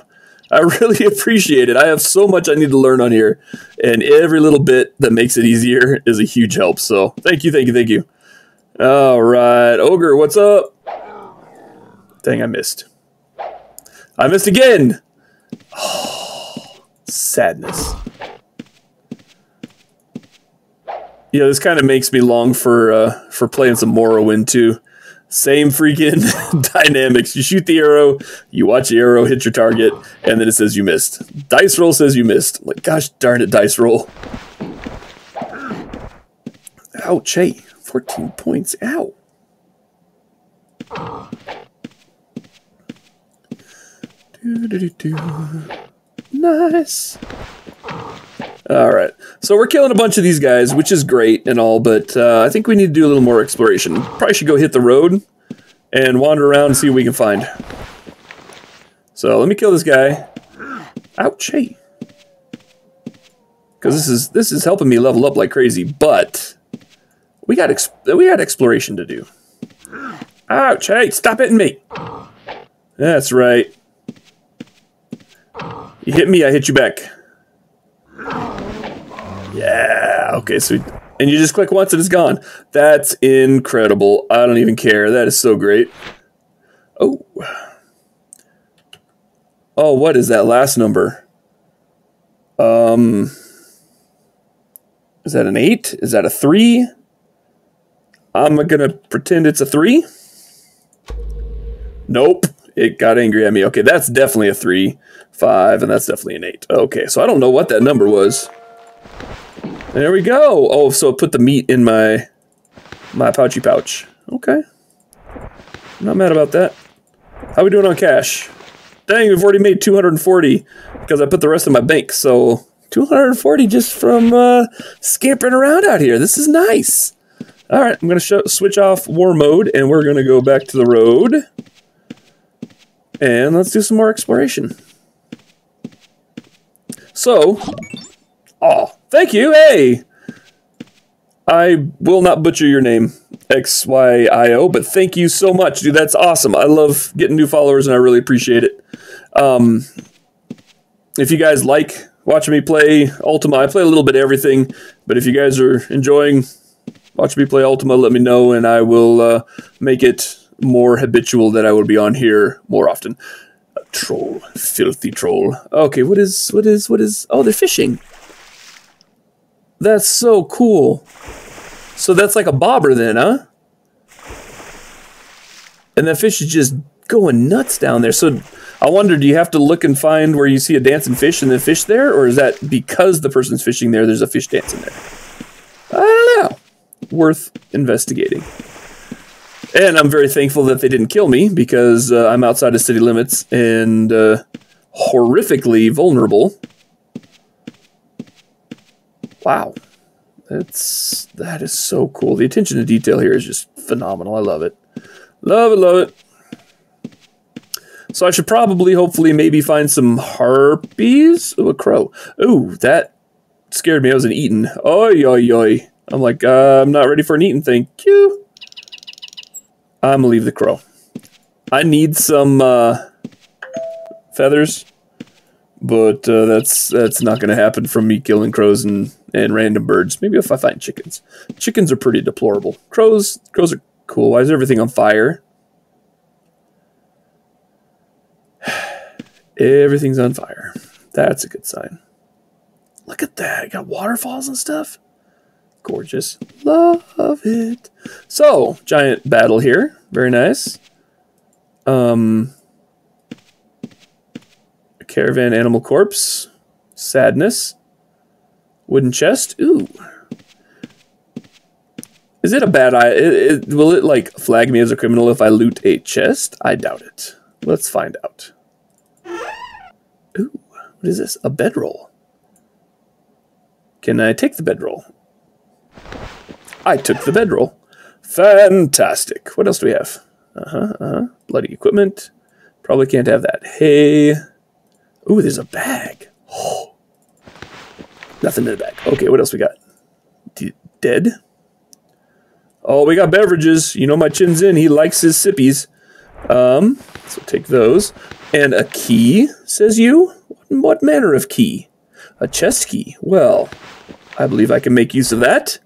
I really appreciate it. I have so much I need to learn on here, and every little bit that makes it easier is a huge help. So thank you, thank you, thank you. All right, Ogre, what's up? Dang, I missed. I missed again. Sadness. Yeah, this kind of makes me long for uh, for playing some Morrowind too. Same freaking dynamics. You shoot the arrow, you watch the arrow hit your target, and then it says you missed. Dice roll says you missed. I'm like, gosh darn it, dice roll. Ouch, hey, 14 points. Ow. Do, do, do, do. Nice. All right. So we're killing a bunch of these guys, which is great and all, but uh, I think we need to do a little more exploration. Probably should go hit the road and wander around and see what we can find. So let me kill this guy. Ouch, hey. Because this is this is helping me level up like crazy, but we got we got exploration to do. Ouch, hey, stop hitting me. That's right. You hit me, I hit you back. Yeah, okay, so and you just click once and it's gone. That's incredible. I don't even care. That is so great. Oh. Oh, what is that last number? Um Is that an 8? Is that a 3? I'm to pretend it's a 3. Nope. It got angry at me. Okay, that's definitely a 3. 5 and that's definitely an 8. Okay, so I don't know what that number was. There we go. Oh, so it put the meat in my my pouchy pouch. Okay. Not mad about that. How we doing on cash? Dang, we've already made 240 because I put the rest in my bank. So 240 just from uh, scampering around out here. This is nice. All right, I'm going to switch off war mode and we're going to go back to the road. And let's do some more exploration. So, oh, thank you. Hey, I will not butcher your name, XYIO, but thank you so much, dude. That's awesome. I love getting new followers and I really appreciate it. Um, if you guys like watching me play Ultima, I play a little bit of everything, but if you guys are enjoying watching me play Ultima, let me know and I will uh, make it more habitual that I will be on here more often. A troll, filthy troll. Okay, what is, what is, what is, oh, they're fishing. That's so cool. So that's like a bobber then, huh? And that fish is just going nuts down there. So I wonder, do you have to look and find where you see a dancing fish and then fish there? Or is that because the person's fishing there, there's a fish dancing there? Know. Worth investigating. And I'm very thankful that they didn't kill me because uh, I'm outside of city limits and uh, horrifically vulnerable. Wow. That's that is so cool. The attention to detail here is just phenomenal. I love it. Love it, love it. So I should probably, hopefully, maybe find some harpies. Oh, a crow. Oh, that scared me. I was an eaten. Oi, oi, oi. I'm like, uh, I'm not ready for an eating. Thank you. I'm gonna leave the crow. I need some uh, feathers, but uh, that's that's not gonna happen from me killing crows and and random birds. Maybe if I find chickens. Chickens are pretty deplorable. Crows, crows are cool. Why is everything on fire? Everything's on fire. That's a good sign. Look at that. Got waterfalls and stuff. Gorgeous. Love it. So, giant battle here. Very nice. Um, caravan animal corpse. Sadness. Wooden chest. Ooh. Is it a bad eye? It, it, will it like flag me as a criminal if I loot a chest? I doubt it. Let's find out. Ooh, what is this? A bedroll. Can I take the bedroll? I took the bedroll. Fantastic. What else do we have? Uh huh. Uh huh. Bloody equipment. Probably can't have that. Hey. Ooh, there's a bag. Oh. Nothing in the bag. Okay, what else we got? D dead? Oh, we got beverages. You know my Chen Zen. He likes his sippies. Um, so take those. And a key, says you? What manner of key? A chest key. Well, I believe I can make use of that.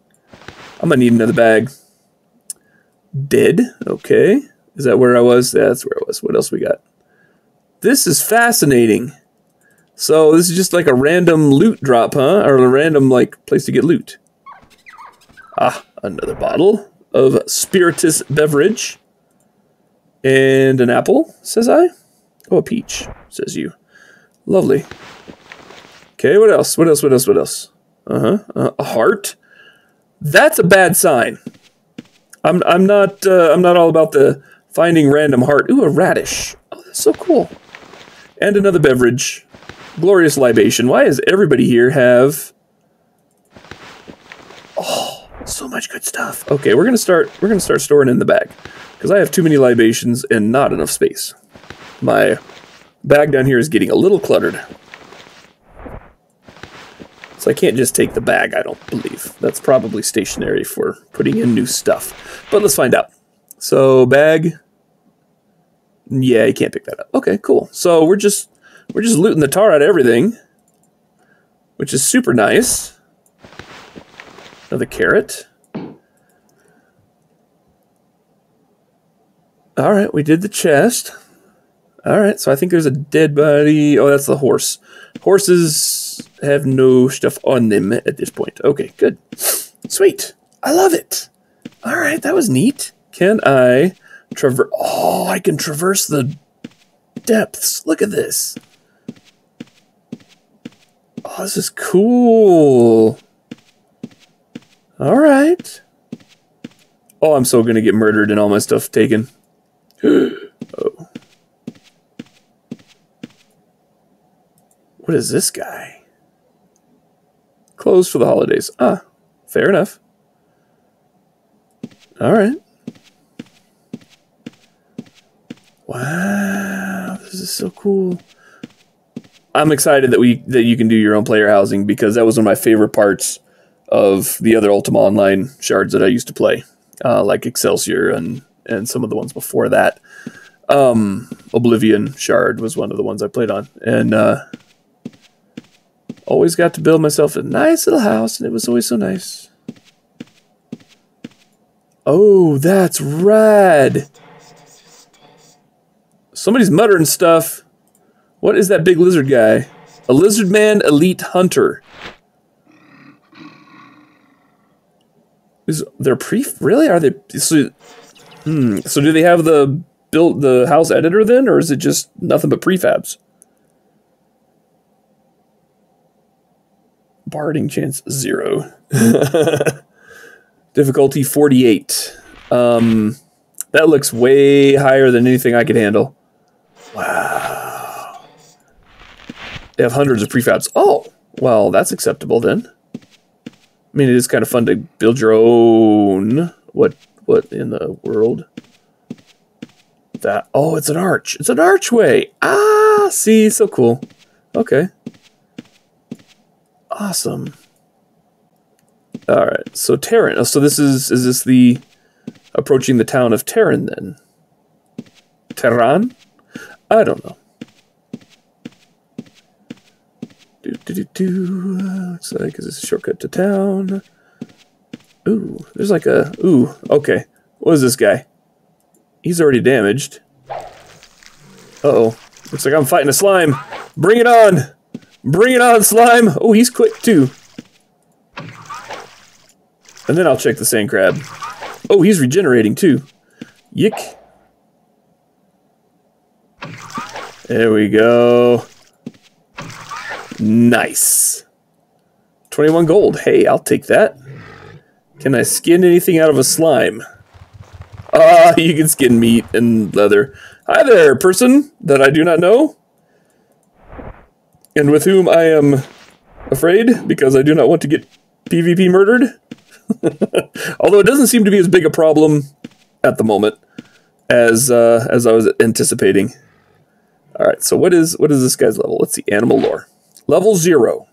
I'm gonna need another bag. Dead. Okay. Is that where I was? Yeah, that's where I was. What else we got? This is fascinating. So this is just like a random loot drop, huh? Or a random like place to get loot. Ah, another bottle of spiritus beverage. And an apple, says I. Oh, a peach, says you. Lovely. Okay, what else? What else? What else? What else? Uh-huh. Uh, a heart. That's a bad sign. I'm I'm not uh, I'm not all about the finding random heart. Ooh, a radish. Oh, that's so cool. And another beverage glorious libation. Why does everybody here have Oh, so much good stuff. Okay, we're gonna start we're gonna start storing in the bag. Because I have too many libations and not enough space. My bag down here is getting a little cluttered. So I can't just take the bag, I don't believe. That's probably stationary for putting in new stuff. But let's find out. So bag. Yeah, you can't pick that up. Okay, cool. So we're just we're just looting the tar out of everything, which is super nice. Another carrot. All right, we did the chest. All right, so I think there's a dead body. Oh, that's the horse. Horses have no stuff on them at this point. Okay, good. Sweet. I love it. All right, that was neat. Can I traverse? Oh, I can traverse the depths. Look at this. Oh, this is cool. All right. Oh, I'm so gonna get murdered and all my stuff taken. oh. What is this guy? Closed for the holidays. Ah, fair enough. All right. Wow, this is so cool. I'm excited that we that you can do your own player housing because that was one of my favorite parts of the other Ultima Online shards that I used to play, uh, like Excelsior and and some of the ones before that. Um, Oblivion shard was one of the ones I played on, and uh, always got to build myself a nice little house, and it was always so nice. Oh, that's rad. Somebody's muttering stuff. What is that big lizard guy? A lizard man elite hunter. Is they're pre really? Are they so, hmm, so do they have the built the house editor then, or is it just nothing but prefabs? Barding chance zero. Difficulty 48. Um, that looks way higher than anything I could handle. Wow. They have hundreds of prefabs. Oh, well, that's acceptable then. I mean, it is kind of fun to build your own. What? What in the world? That. Oh, it's an arch. It's an archway. Ah, see, so cool. Okay. Awesome. All right. So Terran. So this is is this the approaching the town of Terran then? Terran? I don't know. Do do do do. Looks like is this a shortcut to town? Ooh, there's like a ooh. Okay, what is this guy? He's already damaged. Uh oh. Looks like I'm fighting a slime. Bring it on! Bring it on, slime! Oh, he's quick too. And then I'll check the sand crab. Oh, he's regenerating too. Yick. There we go. Nice. 21 gold. Hey, I'll take that. Can I skin anything out of a slime? Ah, you can skin meat and leather. Hi there, person that I do not know. And with whom I am afraid because I do not want to get PvP murdered. Although it doesn't seem to be as big a problem at the moment as uh, as I was anticipating. All right, so what is what is this guy's level? Let's see, animal lore, level zero.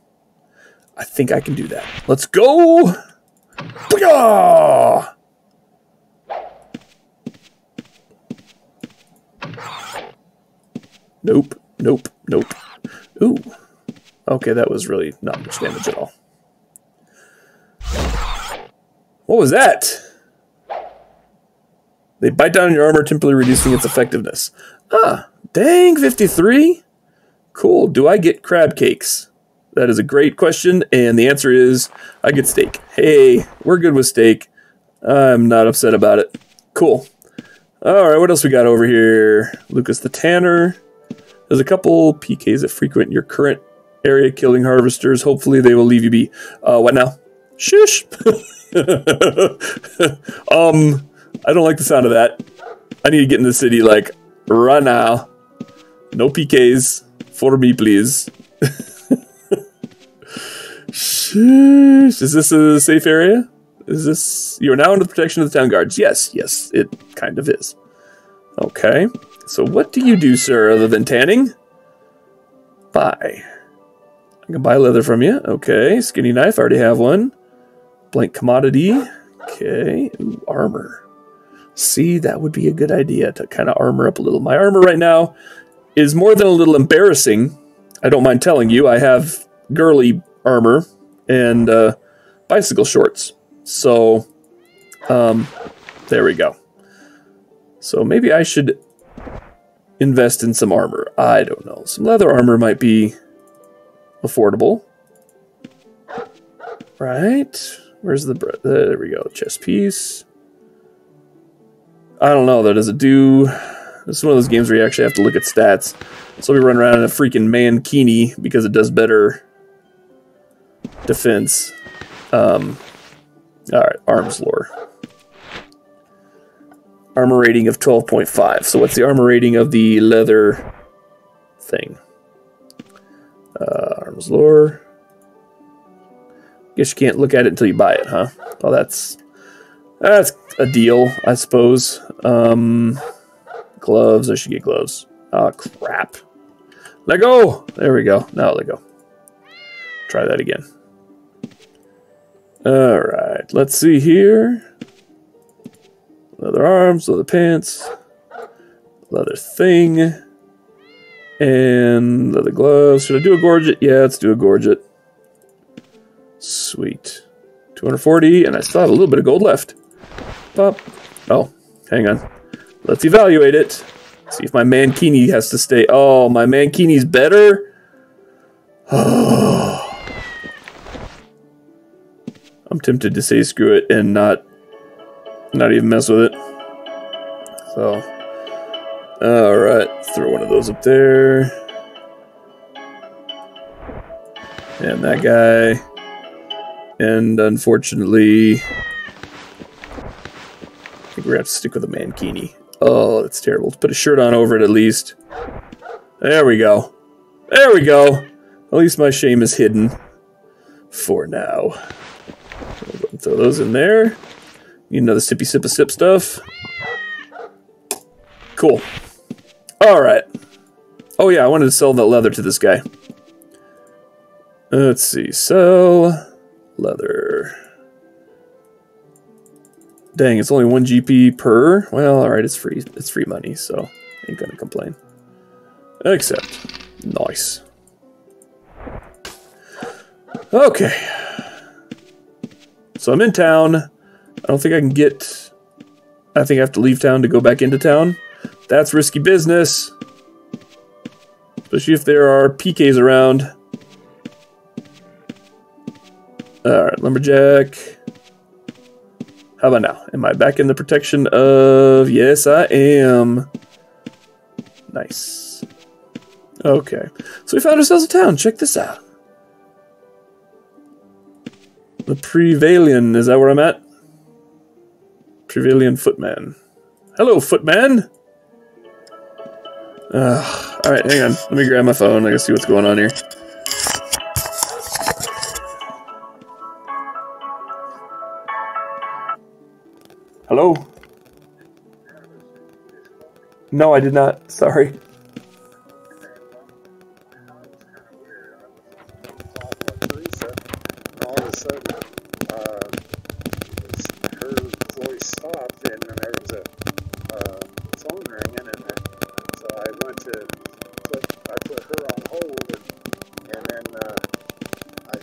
I think I can do that. Let's go. Nope, nope, nope. Ooh. Okay, that was really not much damage at all. What was that? They bite down on your armor, temporarily reducing its effectiveness. Ah, dang, 53? Cool. Do I get crab cakes? That is a great question, and the answer is I get steak. Hey, we're good with steak. I'm not upset about it. Cool. All right, what else we got over here? Lucas the Tanner. There's a couple PKs that frequent your current area killing harvesters. Hopefully they will leave you be. Uh, what now? Shush! um, I don't like the sound of that. I need to get in the city, like, right now. No PKs for me, please. Shush. Is this a safe area? Is this... You are now under the protection of the town guards. Yes, yes, it kind of is. Okay. So what do you do, sir, other than tanning? Buy. I can buy leather from you. Okay. Skinny knife. I already have one. Blank commodity. Okay. Ooh, armor. See, that would be a good idea to kind of armor up a little. My armor right now is more than a little embarrassing. I don't mind telling you. I have girly armor and uh, bicycle shorts. So, um, there we go. So maybe I should invest in some armor. I don't know. Some leather armor might be affordable. Right? Where's the... There we go. Chest piece. I don't know, though. Does it do... This is one of those games where you actually have to look at stats. So we run around in a freaking mankini because it does better defense. Um, All right, arms lore. Armor rating of 12.5. So what's the armor rating of the leather thing? Uh, arms lore. Guess you can't look at it until you buy it, huh? Well, that's that's a deal, I suppose. Um, gloves. I should get gloves. Oh crap! Let go. There we go. Now let go. Try that again. All right. Let's see here. Leather arms, leather pants, leather thing, and leather gloves. Should I do a gorget? Yeah, let's do a gorget. Sweet. 240, and I still have a little bit of gold left. Pop. Oh, hang on. Let's evaluate it. See if my mankini has to stay. Oh, my mankini's better? I'm tempted to say screw it and not not even mess with it. So, all right, throw one of those up there. And that guy. And unfortunately, I think we're to have to stick with a mankini. Oh, that's terrible. Let's put a shirt on over it at least. There we go. There we go. At least my shame is hidden. For now. Throw those in there. You need another sippy sip of sip stuff. Cool. Alright. Oh yeah, I wanted to sell that leather to this guy. Let's see. Sell leather. Dang, it's only one GP per. Well, all right, it's free. It's free money, so ain't gonna complain. Except, nice. Okay. So I'm in town. I don't think I can get. I think I have to leave town to go back into town. That's risky business. Especially if there are PKs around. Alright, Lumberjack. How about now? Am I back in the protection of... Yes, I am. Nice. Okay. So we found ourselves a town. Check this out. The Prevalian. Is that where I'm at? Prevalian Footman. Hello, Footman! Uh, Alright, hang on. Let me grab my phone. I gotta see what's going on here. Hello? No, I did not. Sorry.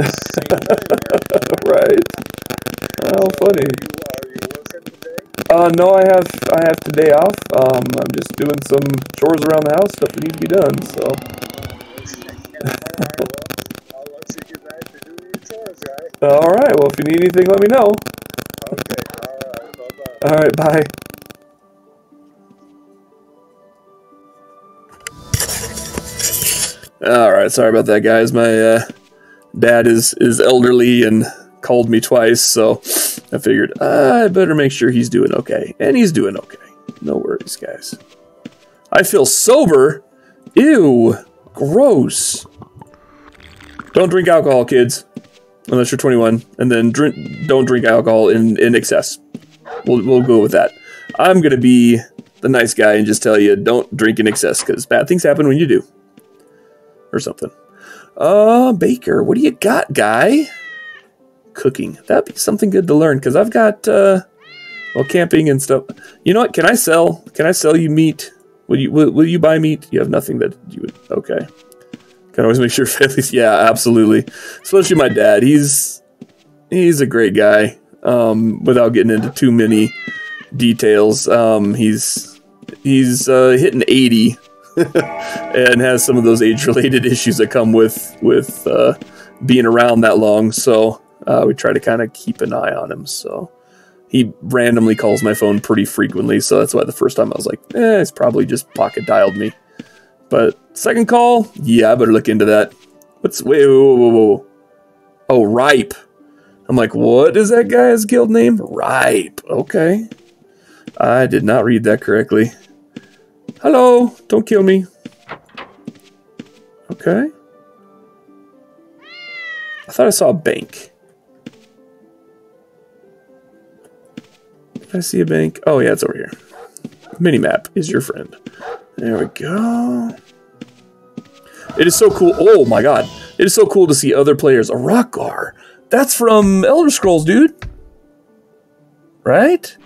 right. How funny. Are you, are you working today? Uh, no, I have I have today off. Um, I'm just doing some chores around the house, stuff that needs to be done. So. All right. Well, if you need anything, let me know. Okay. All right, bye. All right, sorry about that, guys. My uh, dad is is elderly and called me twice, so I figured uh, I better make sure he's doing okay, and he's doing okay. No worries, guys. I feel sober. Ew, gross. Don't drink alcohol, kids, unless you're 21, and then drink. Don't drink alcohol in in excess. We'll, we'll go with that. I'm to be the nice guy and just tell you don't drink in excess because bad things happen when you do. Or something. Uh, Baker, what do you got, guy? Cooking. That'd be something good to learn because I've got, uh, well, camping and stuff. You know what? Can I sell? Can I sell you meat? Will you will, will you buy meat? You have nothing that you would. Okay. Can I always make sure families. Yeah, absolutely. Especially my dad. He's he's a great guy. um, without getting into too many details. Um, he's he's uh, hitting 80 and has some of those age-related issues that come with with uh, being around that long. So uh, we try to kind of keep an eye on him. So he randomly calls my phone pretty frequently. So that's why the first time I was like, eh, it's probably just pocket dialed me. But second call, yeah, I better look into that. What's wait, whoa, whoa, whoa. Oh, Ripe. I'm like, what is that guy's guild name? Ripe. Okay. I did not read that correctly. Hello, don't kill me. Okay. I thought I saw a bank. Did I see a bank? Oh yeah, it's over here. Minimap is your friend. There we go. It is so cool. Oh my god. It is so cool to see other players. A Rockgar. That's from Elder Scrolls, dude. Right?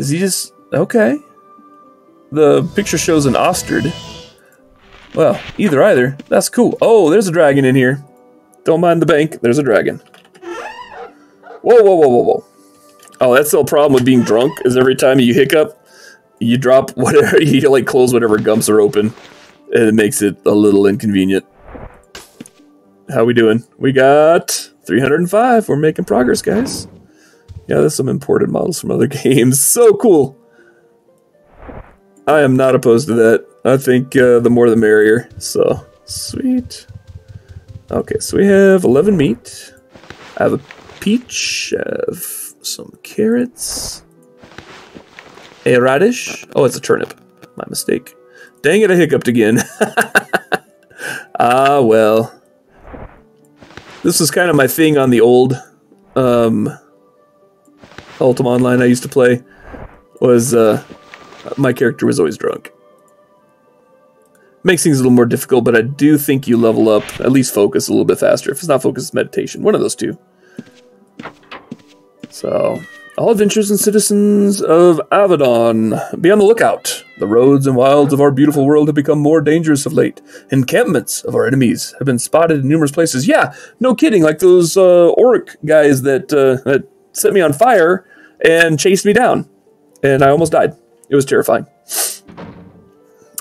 Is he just okay? The picture shows an Ostard. Well, either either. That's cool. Oh, there's a dragon in here. Don't mind the bank. There's a dragon. Whoa, whoa, whoa, whoa, whoa. Oh, that's the problem with being drunk. Is every time you hiccup, you drop whatever you like close whatever gumps are open, and it makes it a little inconvenient. How we doing? We got 305. We're making progress, guys. Yeah, there's some imported models from other games. So cool. I am not opposed to that. I think uh, the more the merrier. So, sweet. Okay, so we have 11 meat. I have a peach. I have some carrots. A radish. Oh, it's a turnip. My mistake. Dang it, I hiccuped again. ah, well. This was kind of my thing on the old um, Ultima Online I used to play. Was uh, my character was always drunk. Makes things a little more difficult, but I do think you level up, at least focus a little bit faster. If it's not focus, meditation. One of those two. So, all adventurers and citizens of Avedon, be on the lookout. The roads and wilds of our beautiful world have become more dangerous of late. Encampments of our enemies have been spotted in numerous places. Yeah, no kidding, like those uh, orc guys that, uh, that set me on fire and chased me down. And I almost died. It was terrifying.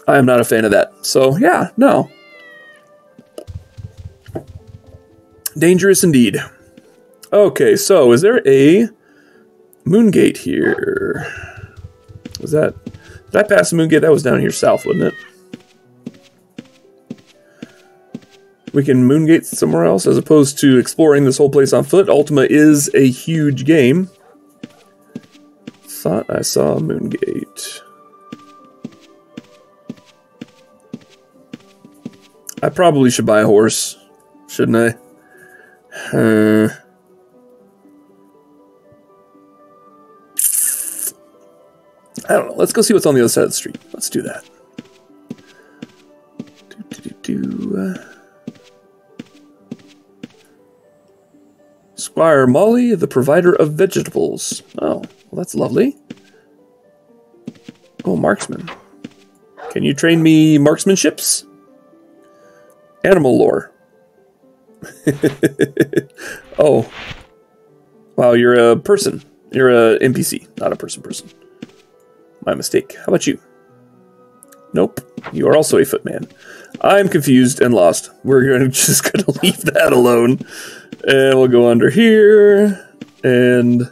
I am not a fan of that. So, yeah, no. Dangerous indeed. Okay, so is there a Moongate here? Was that... Did I pass the Moongate? That was down here south, wasn't it? We can Moongate somewhere else as opposed to exploring this whole place on foot. Ultima is a huge game. Thought I saw a Moongate. I probably should buy a horse, shouldn't I? Uh, I don't know. Let's go see what's on the other side of the street. Let's do that. Do, do, do, do. Squire Molly, the provider of vegetables. Oh, well, that's lovely. Oh, marksman. Can you train me marksmanships? Animal lore. oh. Wow, you're a person. You're a NPC, not a person person. My mistake. How about you? Nope. You are also a footman. I'm confused and lost. We're gonna just gonna leave that alone. And we'll go under here. And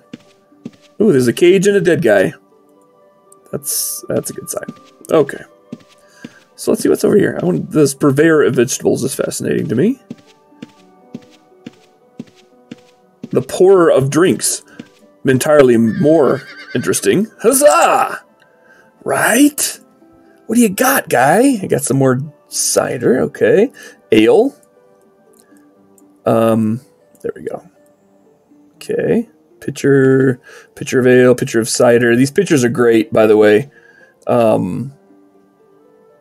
Ooh, there's a cage and a dead guy. That's that's a good sign. Okay. So let's see what's over here. I want this purveyor of vegetables is fascinating to me. The pourer of drinks, entirely more interesting. Huzzah! Right? What do you got, guy? I got some more cider. Okay, ale. Um, there we go. Okay, pitcher, pitcher of ale, pitcher of cider. These pitchers are great, by the way. Um,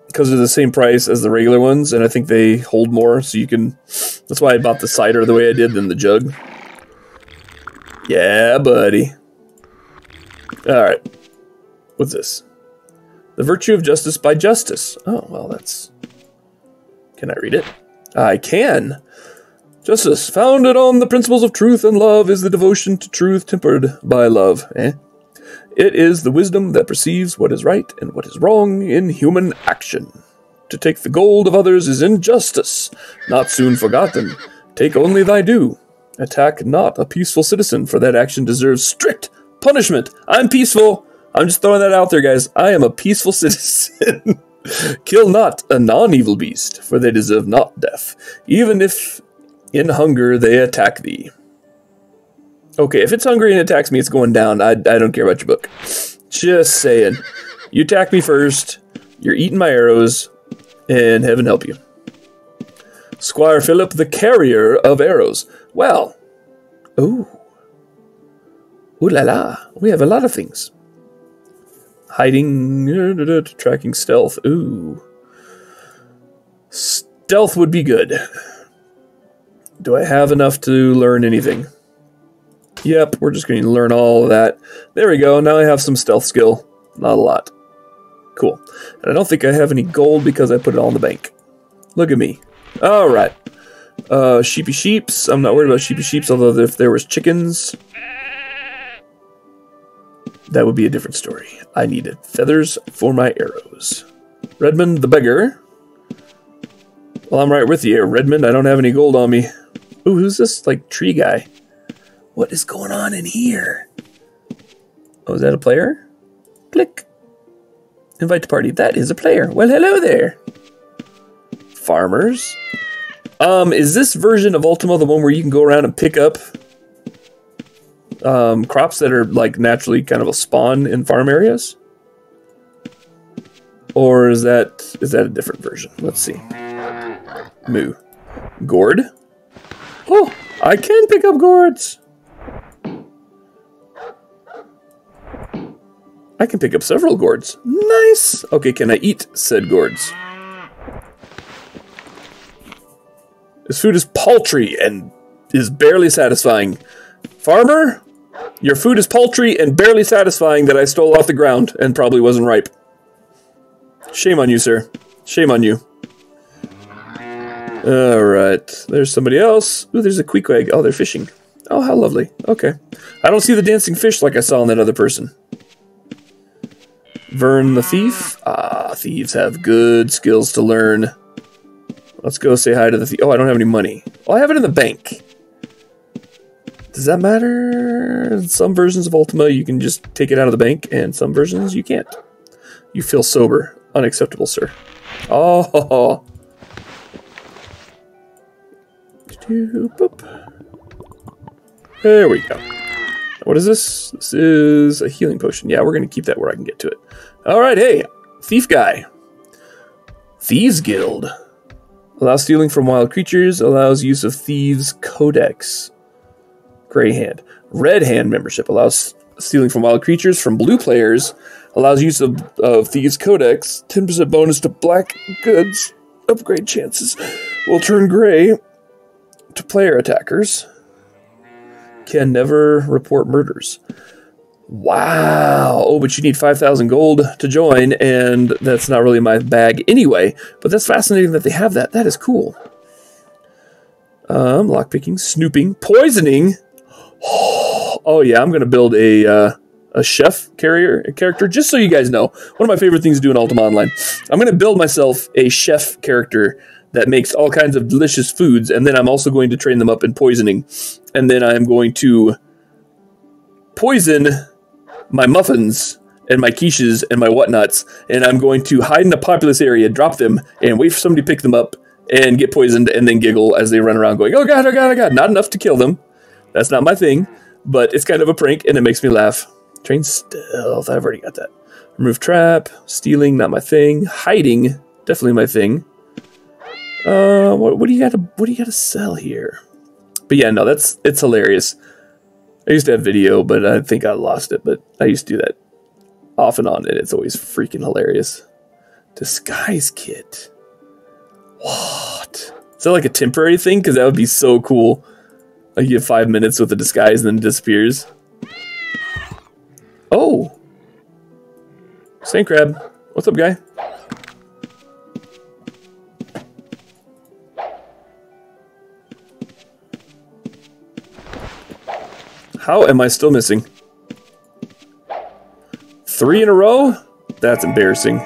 because they're the same price as the regular ones, and I think they hold more, so you can. That's why I bought the cider the way I did than the jug. Yeah, buddy. All right. What's this? The virtue of justice by justice. Oh, well, that's. Can I read it? I can. Justice, founded on the principles of truth and love, is the devotion to truth tempered by love. Eh? It is the wisdom that perceives what is right and what is wrong in human action. To take the gold of others is injustice, not soon forgotten. Take only thy due. Attack not a peaceful citizen, for that action deserves strict punishment. I'm peaceful. I'm just throwing that out there, guys. I am a peaceful citizen. Kill not a non evil beast, for they deserve not death, even if in hunger they attack thee. Okay, if it's hungry and attacks me, it's going down. I, I don't care about your book. Just saying. You attack me first, you're eating my arrows, and heaven help you. Squire Philip, the carrier of arrows. Well, ooh. Ooh la la. We have a lot of things. Hiding, tracking stealth. Ooh. Stealth would be good. Do I have enough to learn anything? Yep, we're just going to learn all of that. There we go. Now I have some stealth skill. Not a lot. Cool. And I don't think I have any gold because I put it all in the bank. Look at me. All right. Uh, sheepy sheeps. I'm not worried about sheepy sheeps, although if there was chickens, that would be a different story. I needed feathers for my arrows. Redmond the beggar. Well, I'm right with you Redmond. I don't have any gold on me. Ooh, who's this, like, tree guy? What is going on in here? Oh, is that a player? Click. Invite to party. That is a player. Well, hello there. Farmers. Um, is this version of Ultima the one where you can go around and pick up um, crops that are like naturally kind of a spawn in farm areas? Or is that is that a different version? Let's see. Moo. Gourd. Oh, I can pick up gourds. I can pick up several gourds. Nice. Okay, can I eat said gourds? This food is paltry and is barely satisfying. Farmer, your food is paltry and barely satisfying that I stole off the ground and probably wasn't ripe. Shame on you, sir. Shame on you. Alright, there's somebody else. Ooh, there's a queequeg. Oh, they're fishing. Oh, how lovely. Okay. I don't see the dancing fish like I saw in that other person. Vern the thief. Ah, thieves have good skills to learn. Let's go say hi to the thief. Oh, I don't have any money. Oh, I have it in the bank. Does that matter? In some versions of Ultima, you can just take it out of the bank, and some versions you can't. You feel sober. Unacceptable, sir. Oh. There we go. What is this? This is a healing potion. Yeah, we're going to keep that where I can get to it. All right, hey, thief guy. Thieves Guild. Allows stealing from wild creatures, allows use of Thieves Codex. Gray Hand. Red Hand membership allows stealing from wild creatures from blue players, allows use of, of Thieves Codex, 10% bonus to black goods, upgrade chances, will turn gray to player attackers, can never report murders. Wow. Oh, but you need 5,000 gold to join, and that's not really my bag anyway. But that's fascinating that they have that. That is cool. Um, lockpicking, snooping, poisoning. Oh, yeah, I'm going to build a, uh, a chef carrier character, just so you guys know. One of my favorite things to do in Ultima Online. I'm going to build myself a chef character that makes all kinds of delicious foods, and then I'm also going to train them up in poisoning. And then I'm going to poison my muffins and my quiches and my whatnots, and I'm going to hide in a populous area, drop them, and wait for somebody to pick them up and get poisoned, and then giggle as they run around going, "Oh God, oh God, oh God!" Not enough to kill them. That's not my thing, but it's kind of a prank, and it makes me laugh. Train stealth. I've already got that. Remove trap. Stealing, not my thing. Hiding, definitely my thing. Uh, what, what do you got to what do you got to sell here? But yeah, no, that's it's hilarious. I used to have video, but I think I lost it. But I used to do that off and on, and it's always freaking hilarious. Disguise kit. What? Is that like a temporary thing? Because that would be so cool. Like you have five minutes with the disguise and then it disappears. Oh. Saint Crab. What's up, guy? How am I still missing? Three in a row? That's embarrassing.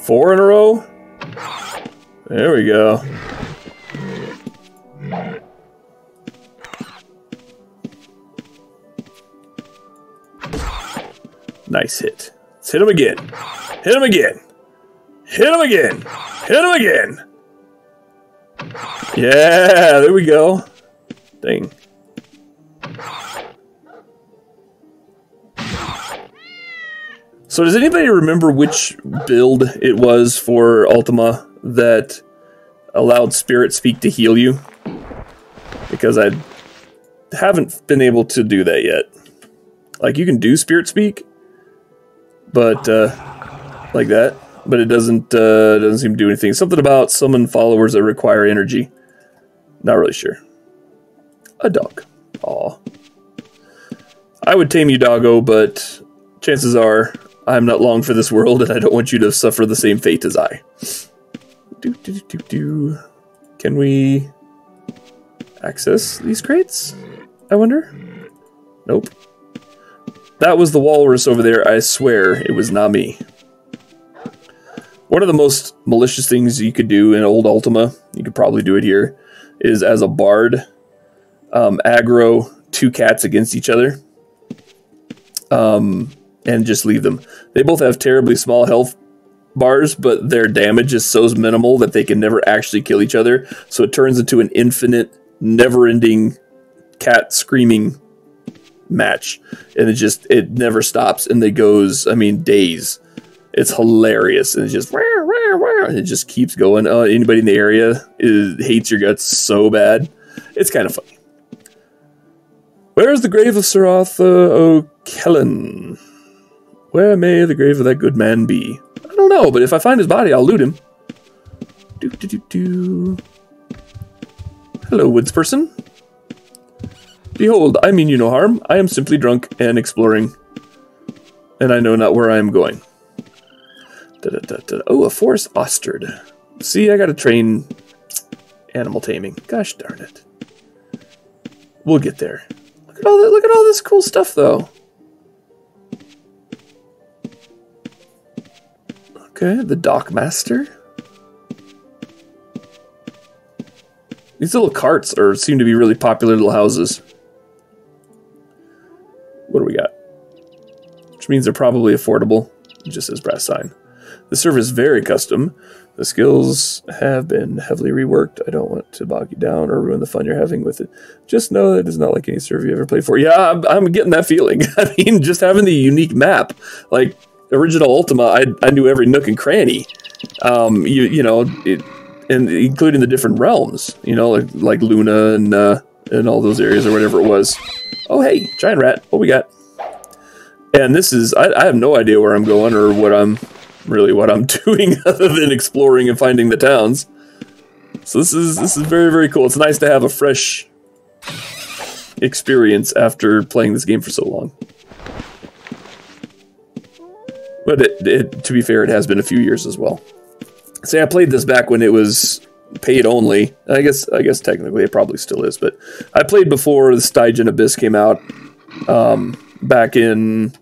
Four in a row? There we go. Nice hit. Let's hit him again. Hit him again. Hit him again. Hit him again. Yeah, there we go. Dang. So does anybody remember which build it was for Ultima that allowed Spirit Speak to heal you? Because I haven't been able to do that yet. Like you can do Spirit Speak, but uh, like that, but it doesn't uh, doesn't seem to do anything. Something about summon followers that require energy. Not really sure. A dog. Aw. I would tame you, doggo, but chances are I'm not long for this world, and I don't want you to suffer the same fate as I. Do do do do. Can we access these crates? I wonder. Nope. That was the walrus over there. I swear it was not me. One of the most malicious things you could do in old Ultima, you could probably do it here, is as a bard, um, aggro two cats against each other, um, and just leave them. They both have terribly small health bars, but their damage is so minimal that they can never actually kill each other. So it turns into an infinite, never-ending cat screaming match, and it just it never stops, and it goes. I mean, days. It's hilarious, and it just and it just keeps going. Uh, anybody in the area is, hates your guts so bad. It's kind of funny. Where's the grave of Sir Arthur O'Kellen? Where may the grave of that good man be? I don't know, but if I find his body, I'll loot him. Do do do do. Hello, woods person. Behold, I mean you no harm. I am simply drunk and exploring, and I know not where I am going. Da, da, da, oh, a forest ostrich. See, I gotta train animal taming. Gosh darn it. We'll get there. Look at all that, look at all this cool stuff though. Okay, the dock master. These little carts are seem to be really popular little houses. What do we got? Which means they're probably affordable. It just says brass sign. The server is very custom. The skills have been heavily reworked. I don't want to bog you down or ruin the fun you're having with it. Just know that it is not like any server you ever played for. Yeah, I'm, I'm getting that feeling. I mean, just having the unique map, like original Ultima, I, I knew every nook and cranny. Um, you you know, it, and including the different realms. You know, like, like Luna and uh, and all those areas or whatever it was. Oh, hey, giant rat. What we got? And this is, I, I have no idea where I'm going or what I'm, really what I'm doing other than exploring and finding the towns. So this is, this is very, very cool. It's nice to have a fresh experience after playing this game for so long. But it, it, to be fair, it has been a few years as well. See, I played this back when it was paid only. I guess I guess technically it probably still is, but I played before the Stygian Abyss came out um, back in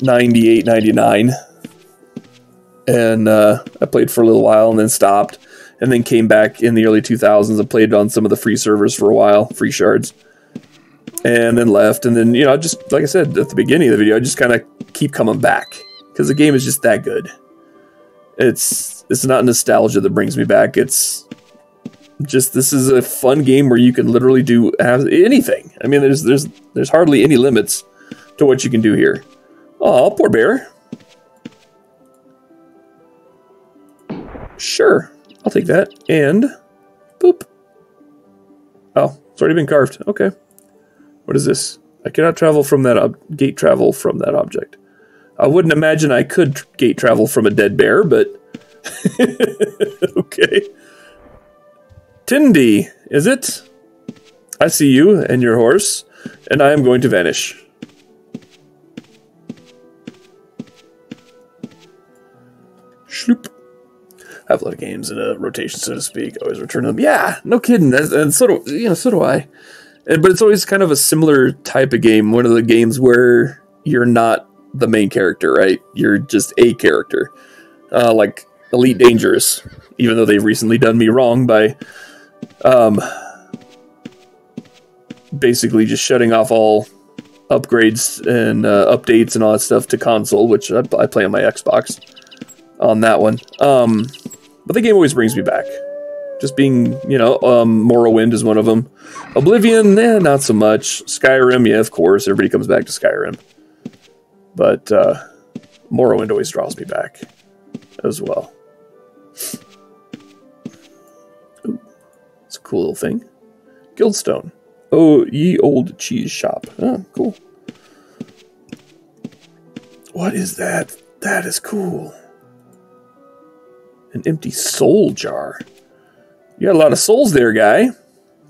98, 99. And uh, I played for a little while and then stopped. And then came back in the early 2000s and played on some of the free servers for a while, free shards. And then left. And then, you know, just like I said at the beginning of the video, I just kind of keep coming back because the game is just that good. It's it's not nostalgia that brings me back. It's just this is a fun game where you can literally do anything. I mean, there's there's there's hardly any limits to what you can do here. Oh, poor bear. Sure, I'll take that. And boop. Oh, it's already been carved. Okay. What is this? I cannot travel from that gate travel from that object. I wouldn't imagine I could gate travel from a dead bear, but okay. Tindy, is it? I see you and your horse, and I am going to vanish. Shloop. Have a lot of games in a rotation, so to speak. Always return them. Yeah, no kidding. And, and so do you know. So do I. And, but it's always kind of a similar type of game. One of the games where you're not the main character, right? You're just a character, uh, like Elite Dangerous. Even though they've recently done me wrong by, um, basically just shutting off all upgrades and uh, updates and all that stuff to console, which I, I play on my Xbox on that one. Um, but the game always brings me back. Just being, you know, um, Morrowind is one of them. Oblivion, eh, not so much. Skyrim, yeah, of course, everybody comes back to Skyrim. But uh, Morrowind always draws me back as well. It's a cool little thing. Guildstone. Oh, ye old cheese shop. Oh, cool. What is that? That is cool. An empty soul jar. You got a lot of souls there, guy.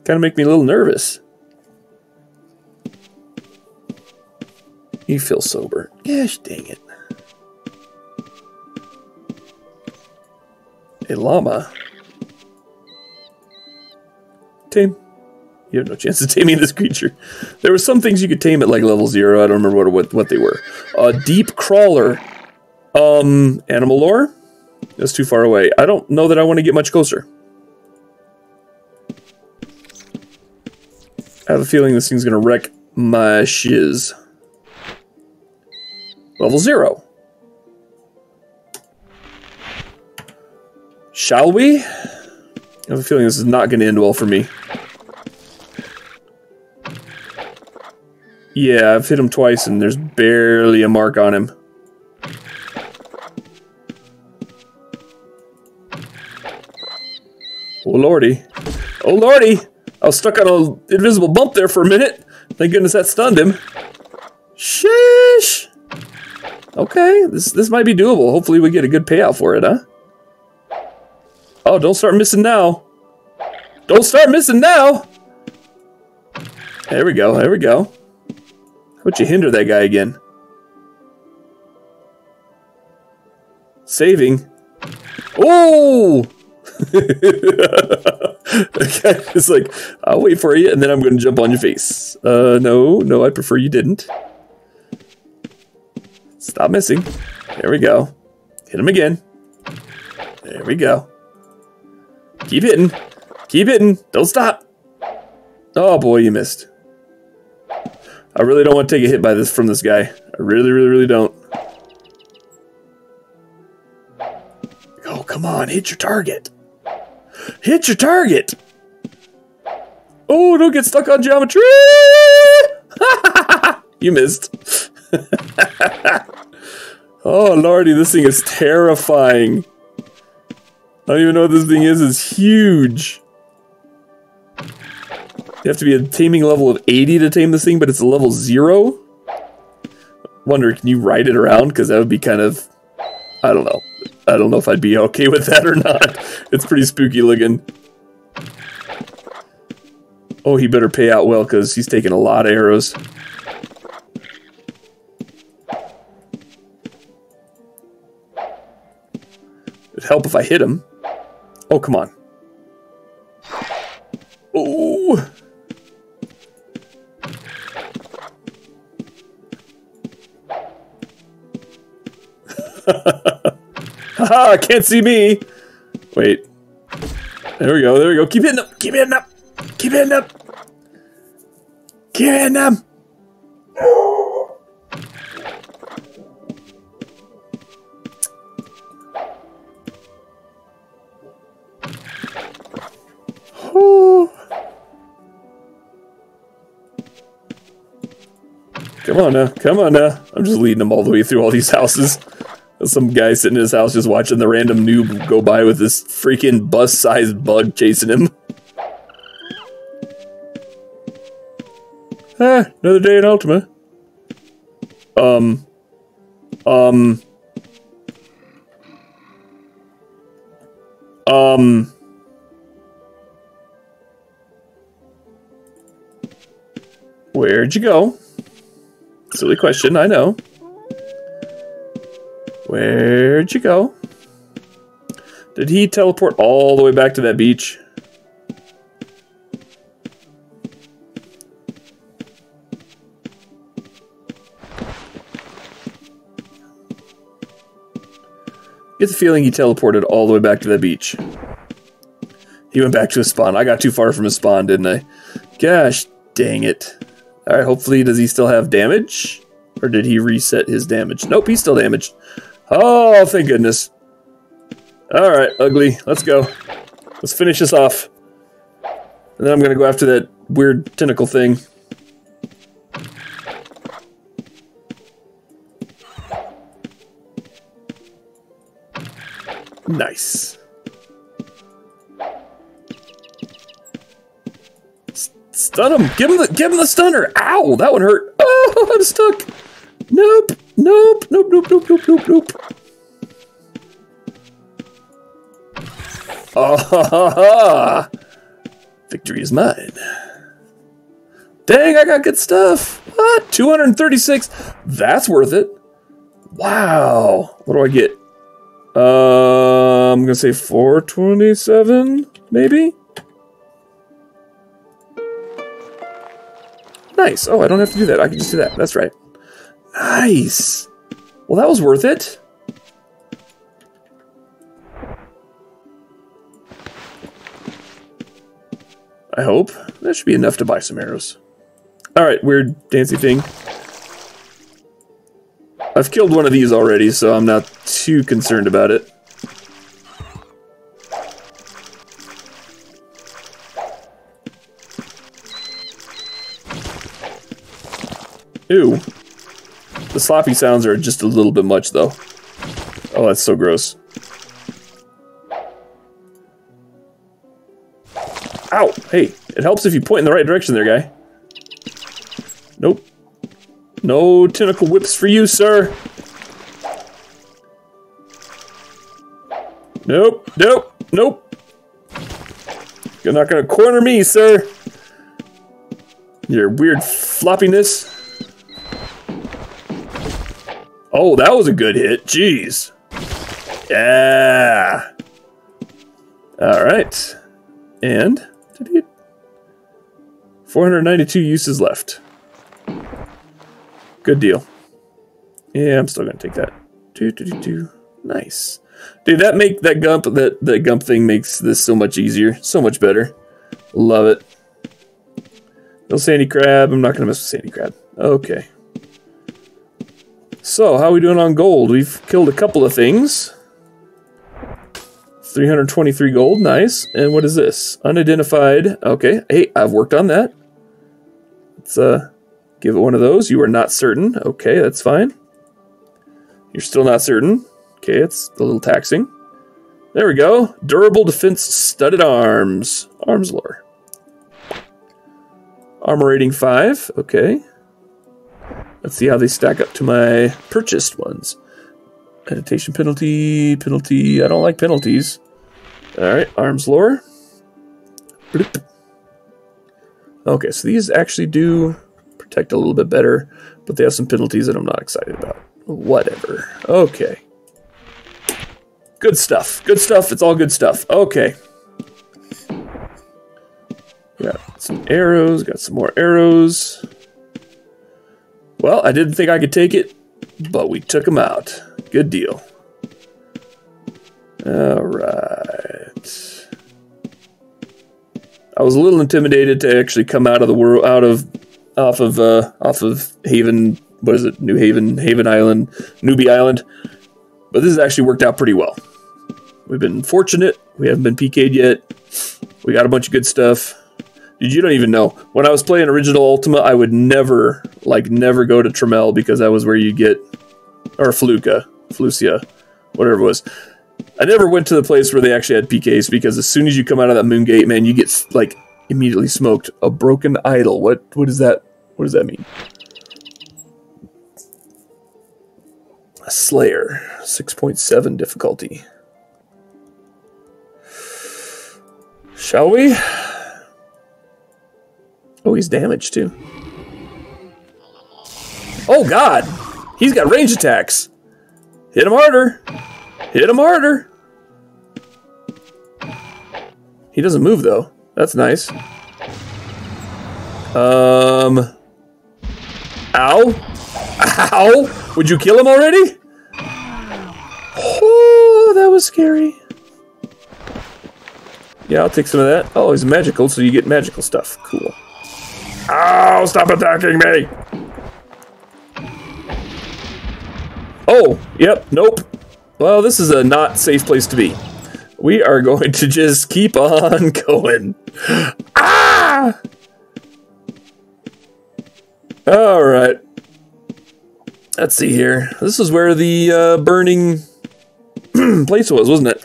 Kind of make me a little nervous. You feel sober. Gosh dang it. A llama. Tame. You have no chance of taming this creature. There were some things you could tame at like level zero. I don't remember what what, what they were. A uh, deep crawler. Um, animal lore. That's too far away. I don't know that I want to get much closer. I have a feeling this thing's going to wreck my shiz. Level zero. Shall we? I have a feeling this is not going to end well for me. Yeah, I've hit him twice and there's barely a mark on him. Oh lordy. Oh lordy! I was stuck on an invisible bump there for a minute. Thank goodness that stunned him. Sheesh! Okay, this this might be doable. Hopefully we get a good payout for it, huh? Oh, don't start missing now. Don't start missing now! There we go, there we go. How about you hinder that guy again? Saving. Oh! Okay, it's like, I'll wait for you and then I'm going to jump on your face. Uh, no, no, I prefer you didn't. Stop missing. There we go. Hit him again. There we go. Keep hitting. Keep hitting. Don't stop. Oh boy, you missed. I really don't want to take a hit by this from this guy. I really, really, really don't. Oh, come on. Hit your target. Hit your target! Oh, don't get stuck on geometry! you missed. oh, lordy, this thing is terrifying. I don't even know what this thing is. It's huge. You have to be a taming level of 80 to tame this thing, but it's a level 0? Wonder, can you ride it around? Because that would be kind of... I don't know. I don't know if I'd be okay with that or not. It's pretty spooky looking. Oh, he better pay out well because he's taking a lot of arrows. It'd help if I hit him. Oh, come on. Oh! Haha, can't see me. Wait. There we go, there we go. Keep hitting up, keep hitting up, keep hitting up. Keep hitting them. Come on now, come on now. I'm just leading them all the way through all these houses. Some guy sitting in his house just watching the random noob go by with this freaking bus-sized bug chasing him. ah, another day in Ultima. Um. Um. Um. Where'd you go? Silly question, I know. Where'd you go? Did he teleport all the way back to that beach? get the feeling he teleported all the way back to the beach. He went back to his spawn. I got too far from his spawn, didn't I? Gosh, dang it. Alright, hopefully, does he still have damage? Or did he reset his damage? Nope, he's still damaged. Oh, thank goodness. Alright, ugly. Let's go. Let's finish this off. And then I'm going to go after that weird tentacle thing. Nice. Stun him! Give him the give him the stunner! Ow! That one hurt. Oh, I'm stuck. Nope. Nope. Nope. Nope. Nope. Nope. Nope. Nope. Oh, ha, ha, ha. Victory is mine. Dang, I got good stuff. What? 236? That's worth it. Wow. What do I get? Uh, I'm going to say 427, maybe? Nice. Oh, I don't have to do that. I can just do that. That's right. Nice. Well, that was worth it. I hope. That should be enough to buy some arrows. Alright, weird dancy thing. I've killed one of these already, so I'm not too concerned about it. Ew. The sloppy sounds are just a little bit much, though. Oh, that's so gross. Ow! Hey, it helps if you point in the right direction there, guy. Nope. No tentacle whips for you, sir. Nope, nope, nope. You're not gonna corner me, sir. Your weird floppiness. Oh, that was a good hit. Jeez. Yeah. All right. And 492 uses left. Good deal. Yeah, I'm still gonna take that. Nice. Dude, that make that gump that that gump thing makes this so much easier, so much better. Love it. No sandy crab. I'm not gonna mess with sandy crab. Okay. So, how are we doing on gold? We've killed a couple of things. 323 gold, nice. And what is this? Unidentified. Okay, hey, I've worked on that. Let's uh, give it one of those. You are not certain. Okay, that's fine. You're still not certain. Okay, it's a little taxing. There we go. Durable defense studded arms. Arms lore. Armor rating 5. Okay. Let's see how they stack up to my purchased ones. Meditation penalty, penalty. I don't like penalties. Alright, arms lore. Bloop. Okay, so these actually do protect a little bit better, but they have some penalties that I'm not excited about. Whatever. Okay. Good stuff. Good stuff. It's all good stuff. Okay. Got some arrows. Got some more arrows. Well, I didn't think I could take it, but we took him out. Good deal. All right. I was a little intimidated to actually come out of the world, out of, off of, uh, off of Haven. What is it? New Haven, Haven Island, Newbie Island. But this has actually worked out pretty well. We've been fortunate. We haven't been PK'd yet. We got a bunch of good stuff. You don't even know. When I was playing original Ultima, I would never, like, never go to Trammel because that was where you get, or Fluka, Flucia, whatever it was. I never went to the place where they actually had PKs because as soon as you come out of that moon gate, man, you get like immediately smoked. A broken idol. What what does that what does that mean? A Slayer, 6.7 difficulty. Shall we? Oh, he's damaged too. Oh god! He's got range attacks. Hit him harder. Hit him harder. He doesn't move though. That's nice. Um. Ow. Ow. Would you kill him already? Oh, that was scary. Yeah, I'll take some of that. Oh, he's magical, so you get magical stuff. Cool. Oh, stop attacking me! Oh, yep, nope. Well, this is a not safe place to be. We are going to just keep on going. Ah! All right. Let's see here. This is where the uh, burning place was, wasn't it?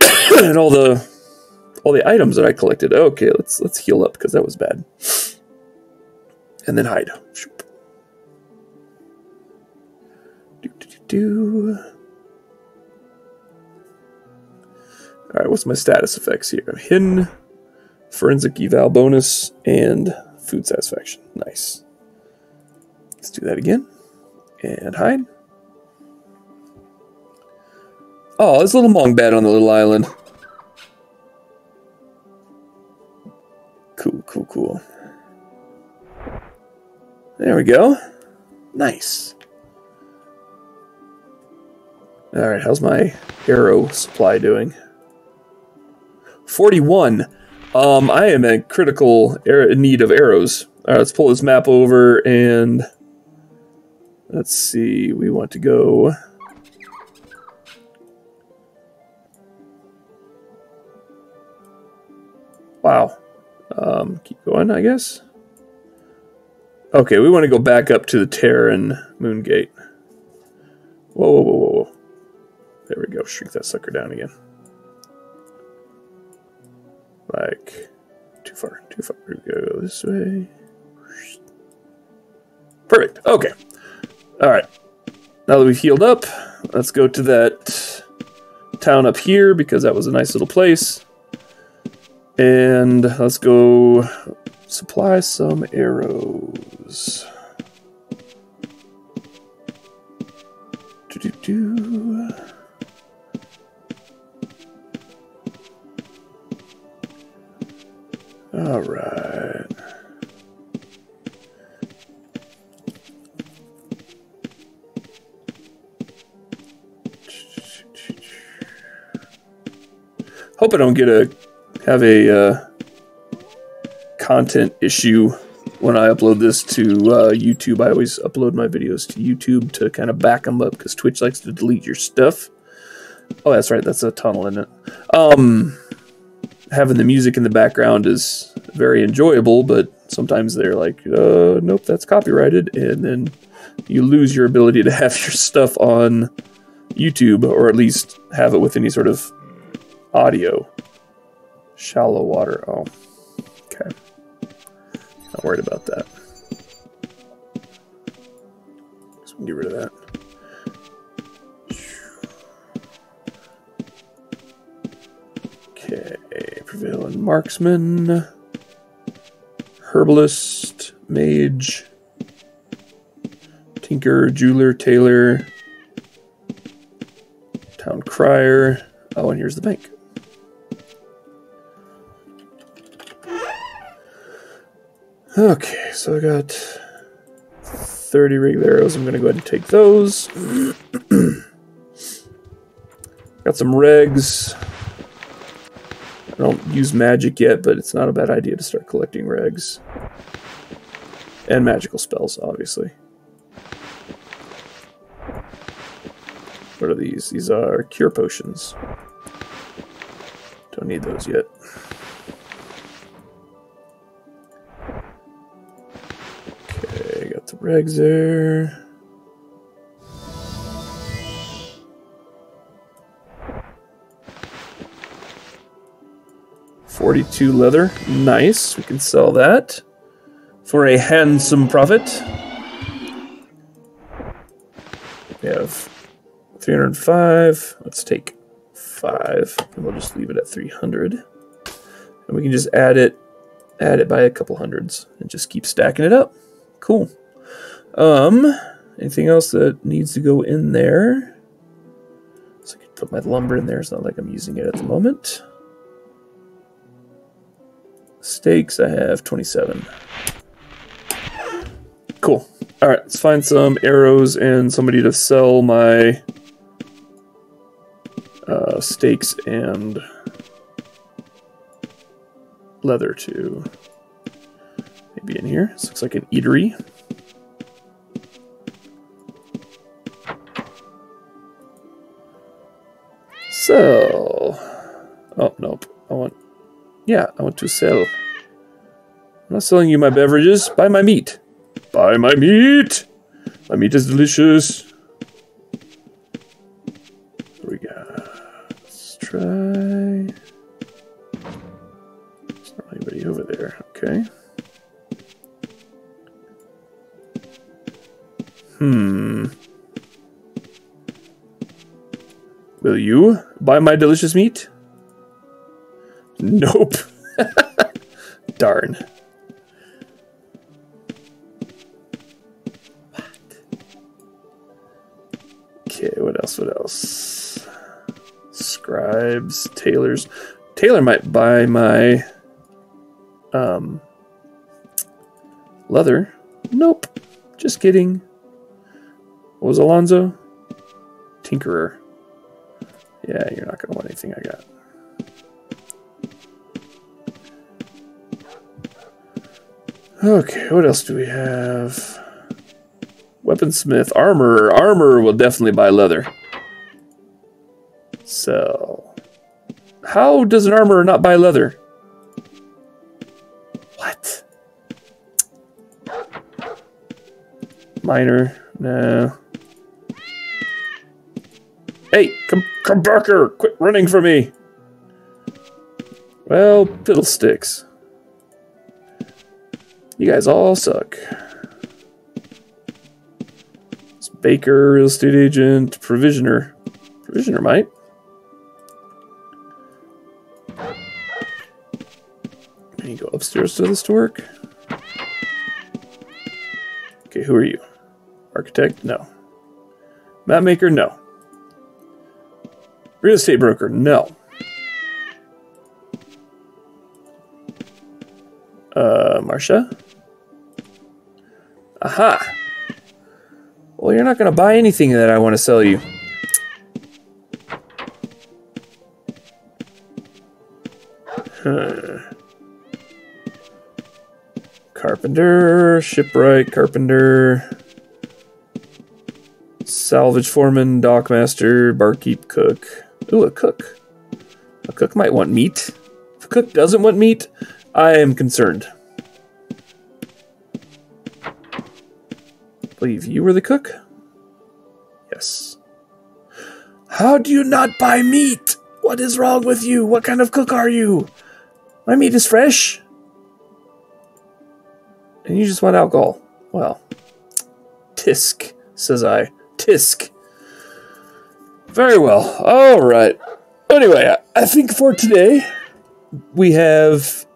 and all the all the items that I collected. Okay, let's let's heal up because that was bad. And then hide. Do, do, do, do. All right, what's my status effects here? Hidden, forensic eval bonus, and food satisfaction. Nice. Let's do that again. And hide. Oh, there's a little Mong on the little island. Cool, cool, cool. There we go. Nice. Alright, how's my arrow supply doing? 41. Um, I am in critical need of arrows. Alright, let's pull this map over and let's see. We want to go Wow. Um, keep going, I guess. Okay, we want to go back up to the Terran Moongate. Whoa, whoa, whoa, whoa, whoa. There we go. Shrink that sucker down again. Like, too far, too far. We go this way. Perfect. Okay. All right. Now that we've healed up, let's go to that town up here because that was a nice little place. And let's go supply some arrows. Do do do. All right. Hope I don't get a have a uh, content issue when I upload this to uh, YouTube. I always upload my videos to YouTube to kind of back them up because Twitch likes to delete your stuff. Oh, that's right. That's a tunnel in it. Um, having the music in the background is very enjoyable, but sometimes they're like, uh, nope, that's copyrighted. And then you lose your ability to have your stuff on YouTube or at least have it with any sort of audio. Shallow water. Oh, okay. Not worried about that. So get rid of that. Okay, prevailing marksman, herbalist, mage, tinker, jeweler, tailor, town crier. Oh, and here's the bank. Okay, so I got 30 regular arrows. I'm going to go ahead and take those. got some regs. I don't use magic yet, but it's not a bad idea to start collecting regs. And magical spells, obviously. What are these? These are cure potions. Don't need those yet. Regs there. Forty-two leather, nice. We can sell that for a handsome profit. We have 305. Let's take five, and we'll just leave it at 300. And we can just add it, add it by a couple hundreds, and just keep stacking it up. Cool. Um, anything else that needs to go in there? So I can put my lumber in there. It's not like I'm using it at the moment. Steaks, I have 27. Cool. All right, let's find some arrows and somebody to sell my uh, steaks and leather to. Maybe in here. This looks like an eatery. So, oh nope. I want, yeah, I want to sell. I'm not selling you my beverages. Buy my meat. Buy my meat. My meat is delicious. What we got? Let's try. There's not anybody over there. Okay. Hmm. Will you buy my delicious meat? Nope. Darn. Okay, what else? What else? Scribes, tailors. Tailor might buy my um leather. Nope. Just kidding. What was Alonzo? Tinkerer. Yeah, you're not gonna want anything I got. Okay, what else do we have? Weaponsmith, armor. Armor will definitely buy leather. So, how does an armorer not buy leather? What? Miner, no. Hey, come come back here! Quit running from me! Well, fiddlesticks. You guys all suck. It's Baker, real estate agent, provisioner. Provisioner might. Can you go upstairs to this to work? Okay, who are you? Architect? No. Map maker? No. Real estate broker? No. Uh, Marcia? Aha! Well, you're not going to buy anything that I want to sell you. Huh. Carpenter, shipwright, carpenter, salvage foreman, dockmaster, barkeep, cook. Ooh, a cook. A cook might want meat. If a cook doesn't want meat, I am concerned. believe you were the cook? Yes. How do you not buy meat? What is wrong with you? What kind of cook are you? My meat is fresh. And you just want alcohol. Well, tisk, says I. Tisk. Very well. All right. Anyway, I think for today, we have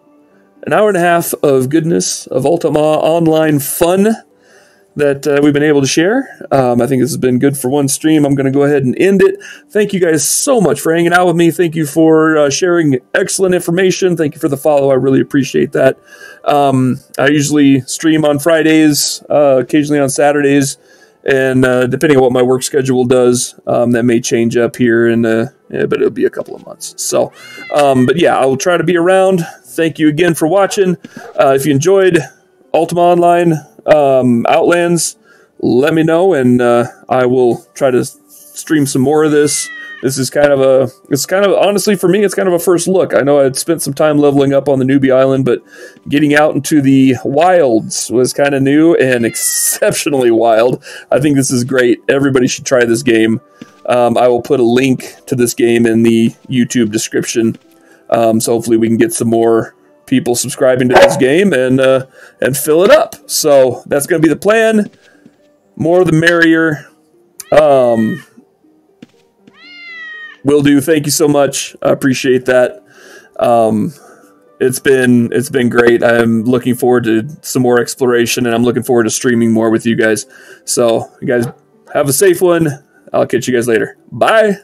an hour and a half of goodness, of Ultima Online fun that uh, we've been able to share. Um, I think this has been good for one stream. I'm going to go ahead and end it. Thank you guys so much for hanging out with me. Thank you for uh, sharing excellent information. Thank you for the follow. I really appreciate that. Um, I usually stream on Fridays, uh, occasionally on Saturdays, and uh, depending on what my work schedule does, um, that may change up here, in, uh, yeah, but it'll be a couple of months. So, um, but yeah, I will try to be around. Thank you again for watching. Uh, if you enjoyed Ultima Online, um, Outlands, let me know, and uh, I will try to stream some more of this. This is kind of a, it's kind of, honestly, for me, it's kind of a first look. I know I'd spent some time leveling up on the newbie island, but getting out into the wilds was kind of new and exceptionally wild. I think this is great. Everybody should try this game. Um, I will put a link to this game in the YouTube description. Um, so hopefully we can get some more people subscribing to this game and uh, and fill it up. So that's going to be the plan. More the merrier. Um, will do. Thank you so much. I appreciate that. Um, it's been it's been great. I'm looking forward to some more exploration, and I'm looking forward to streaming more with you guys. So, you guys have a safe one. I'll catch you guys later. Bye.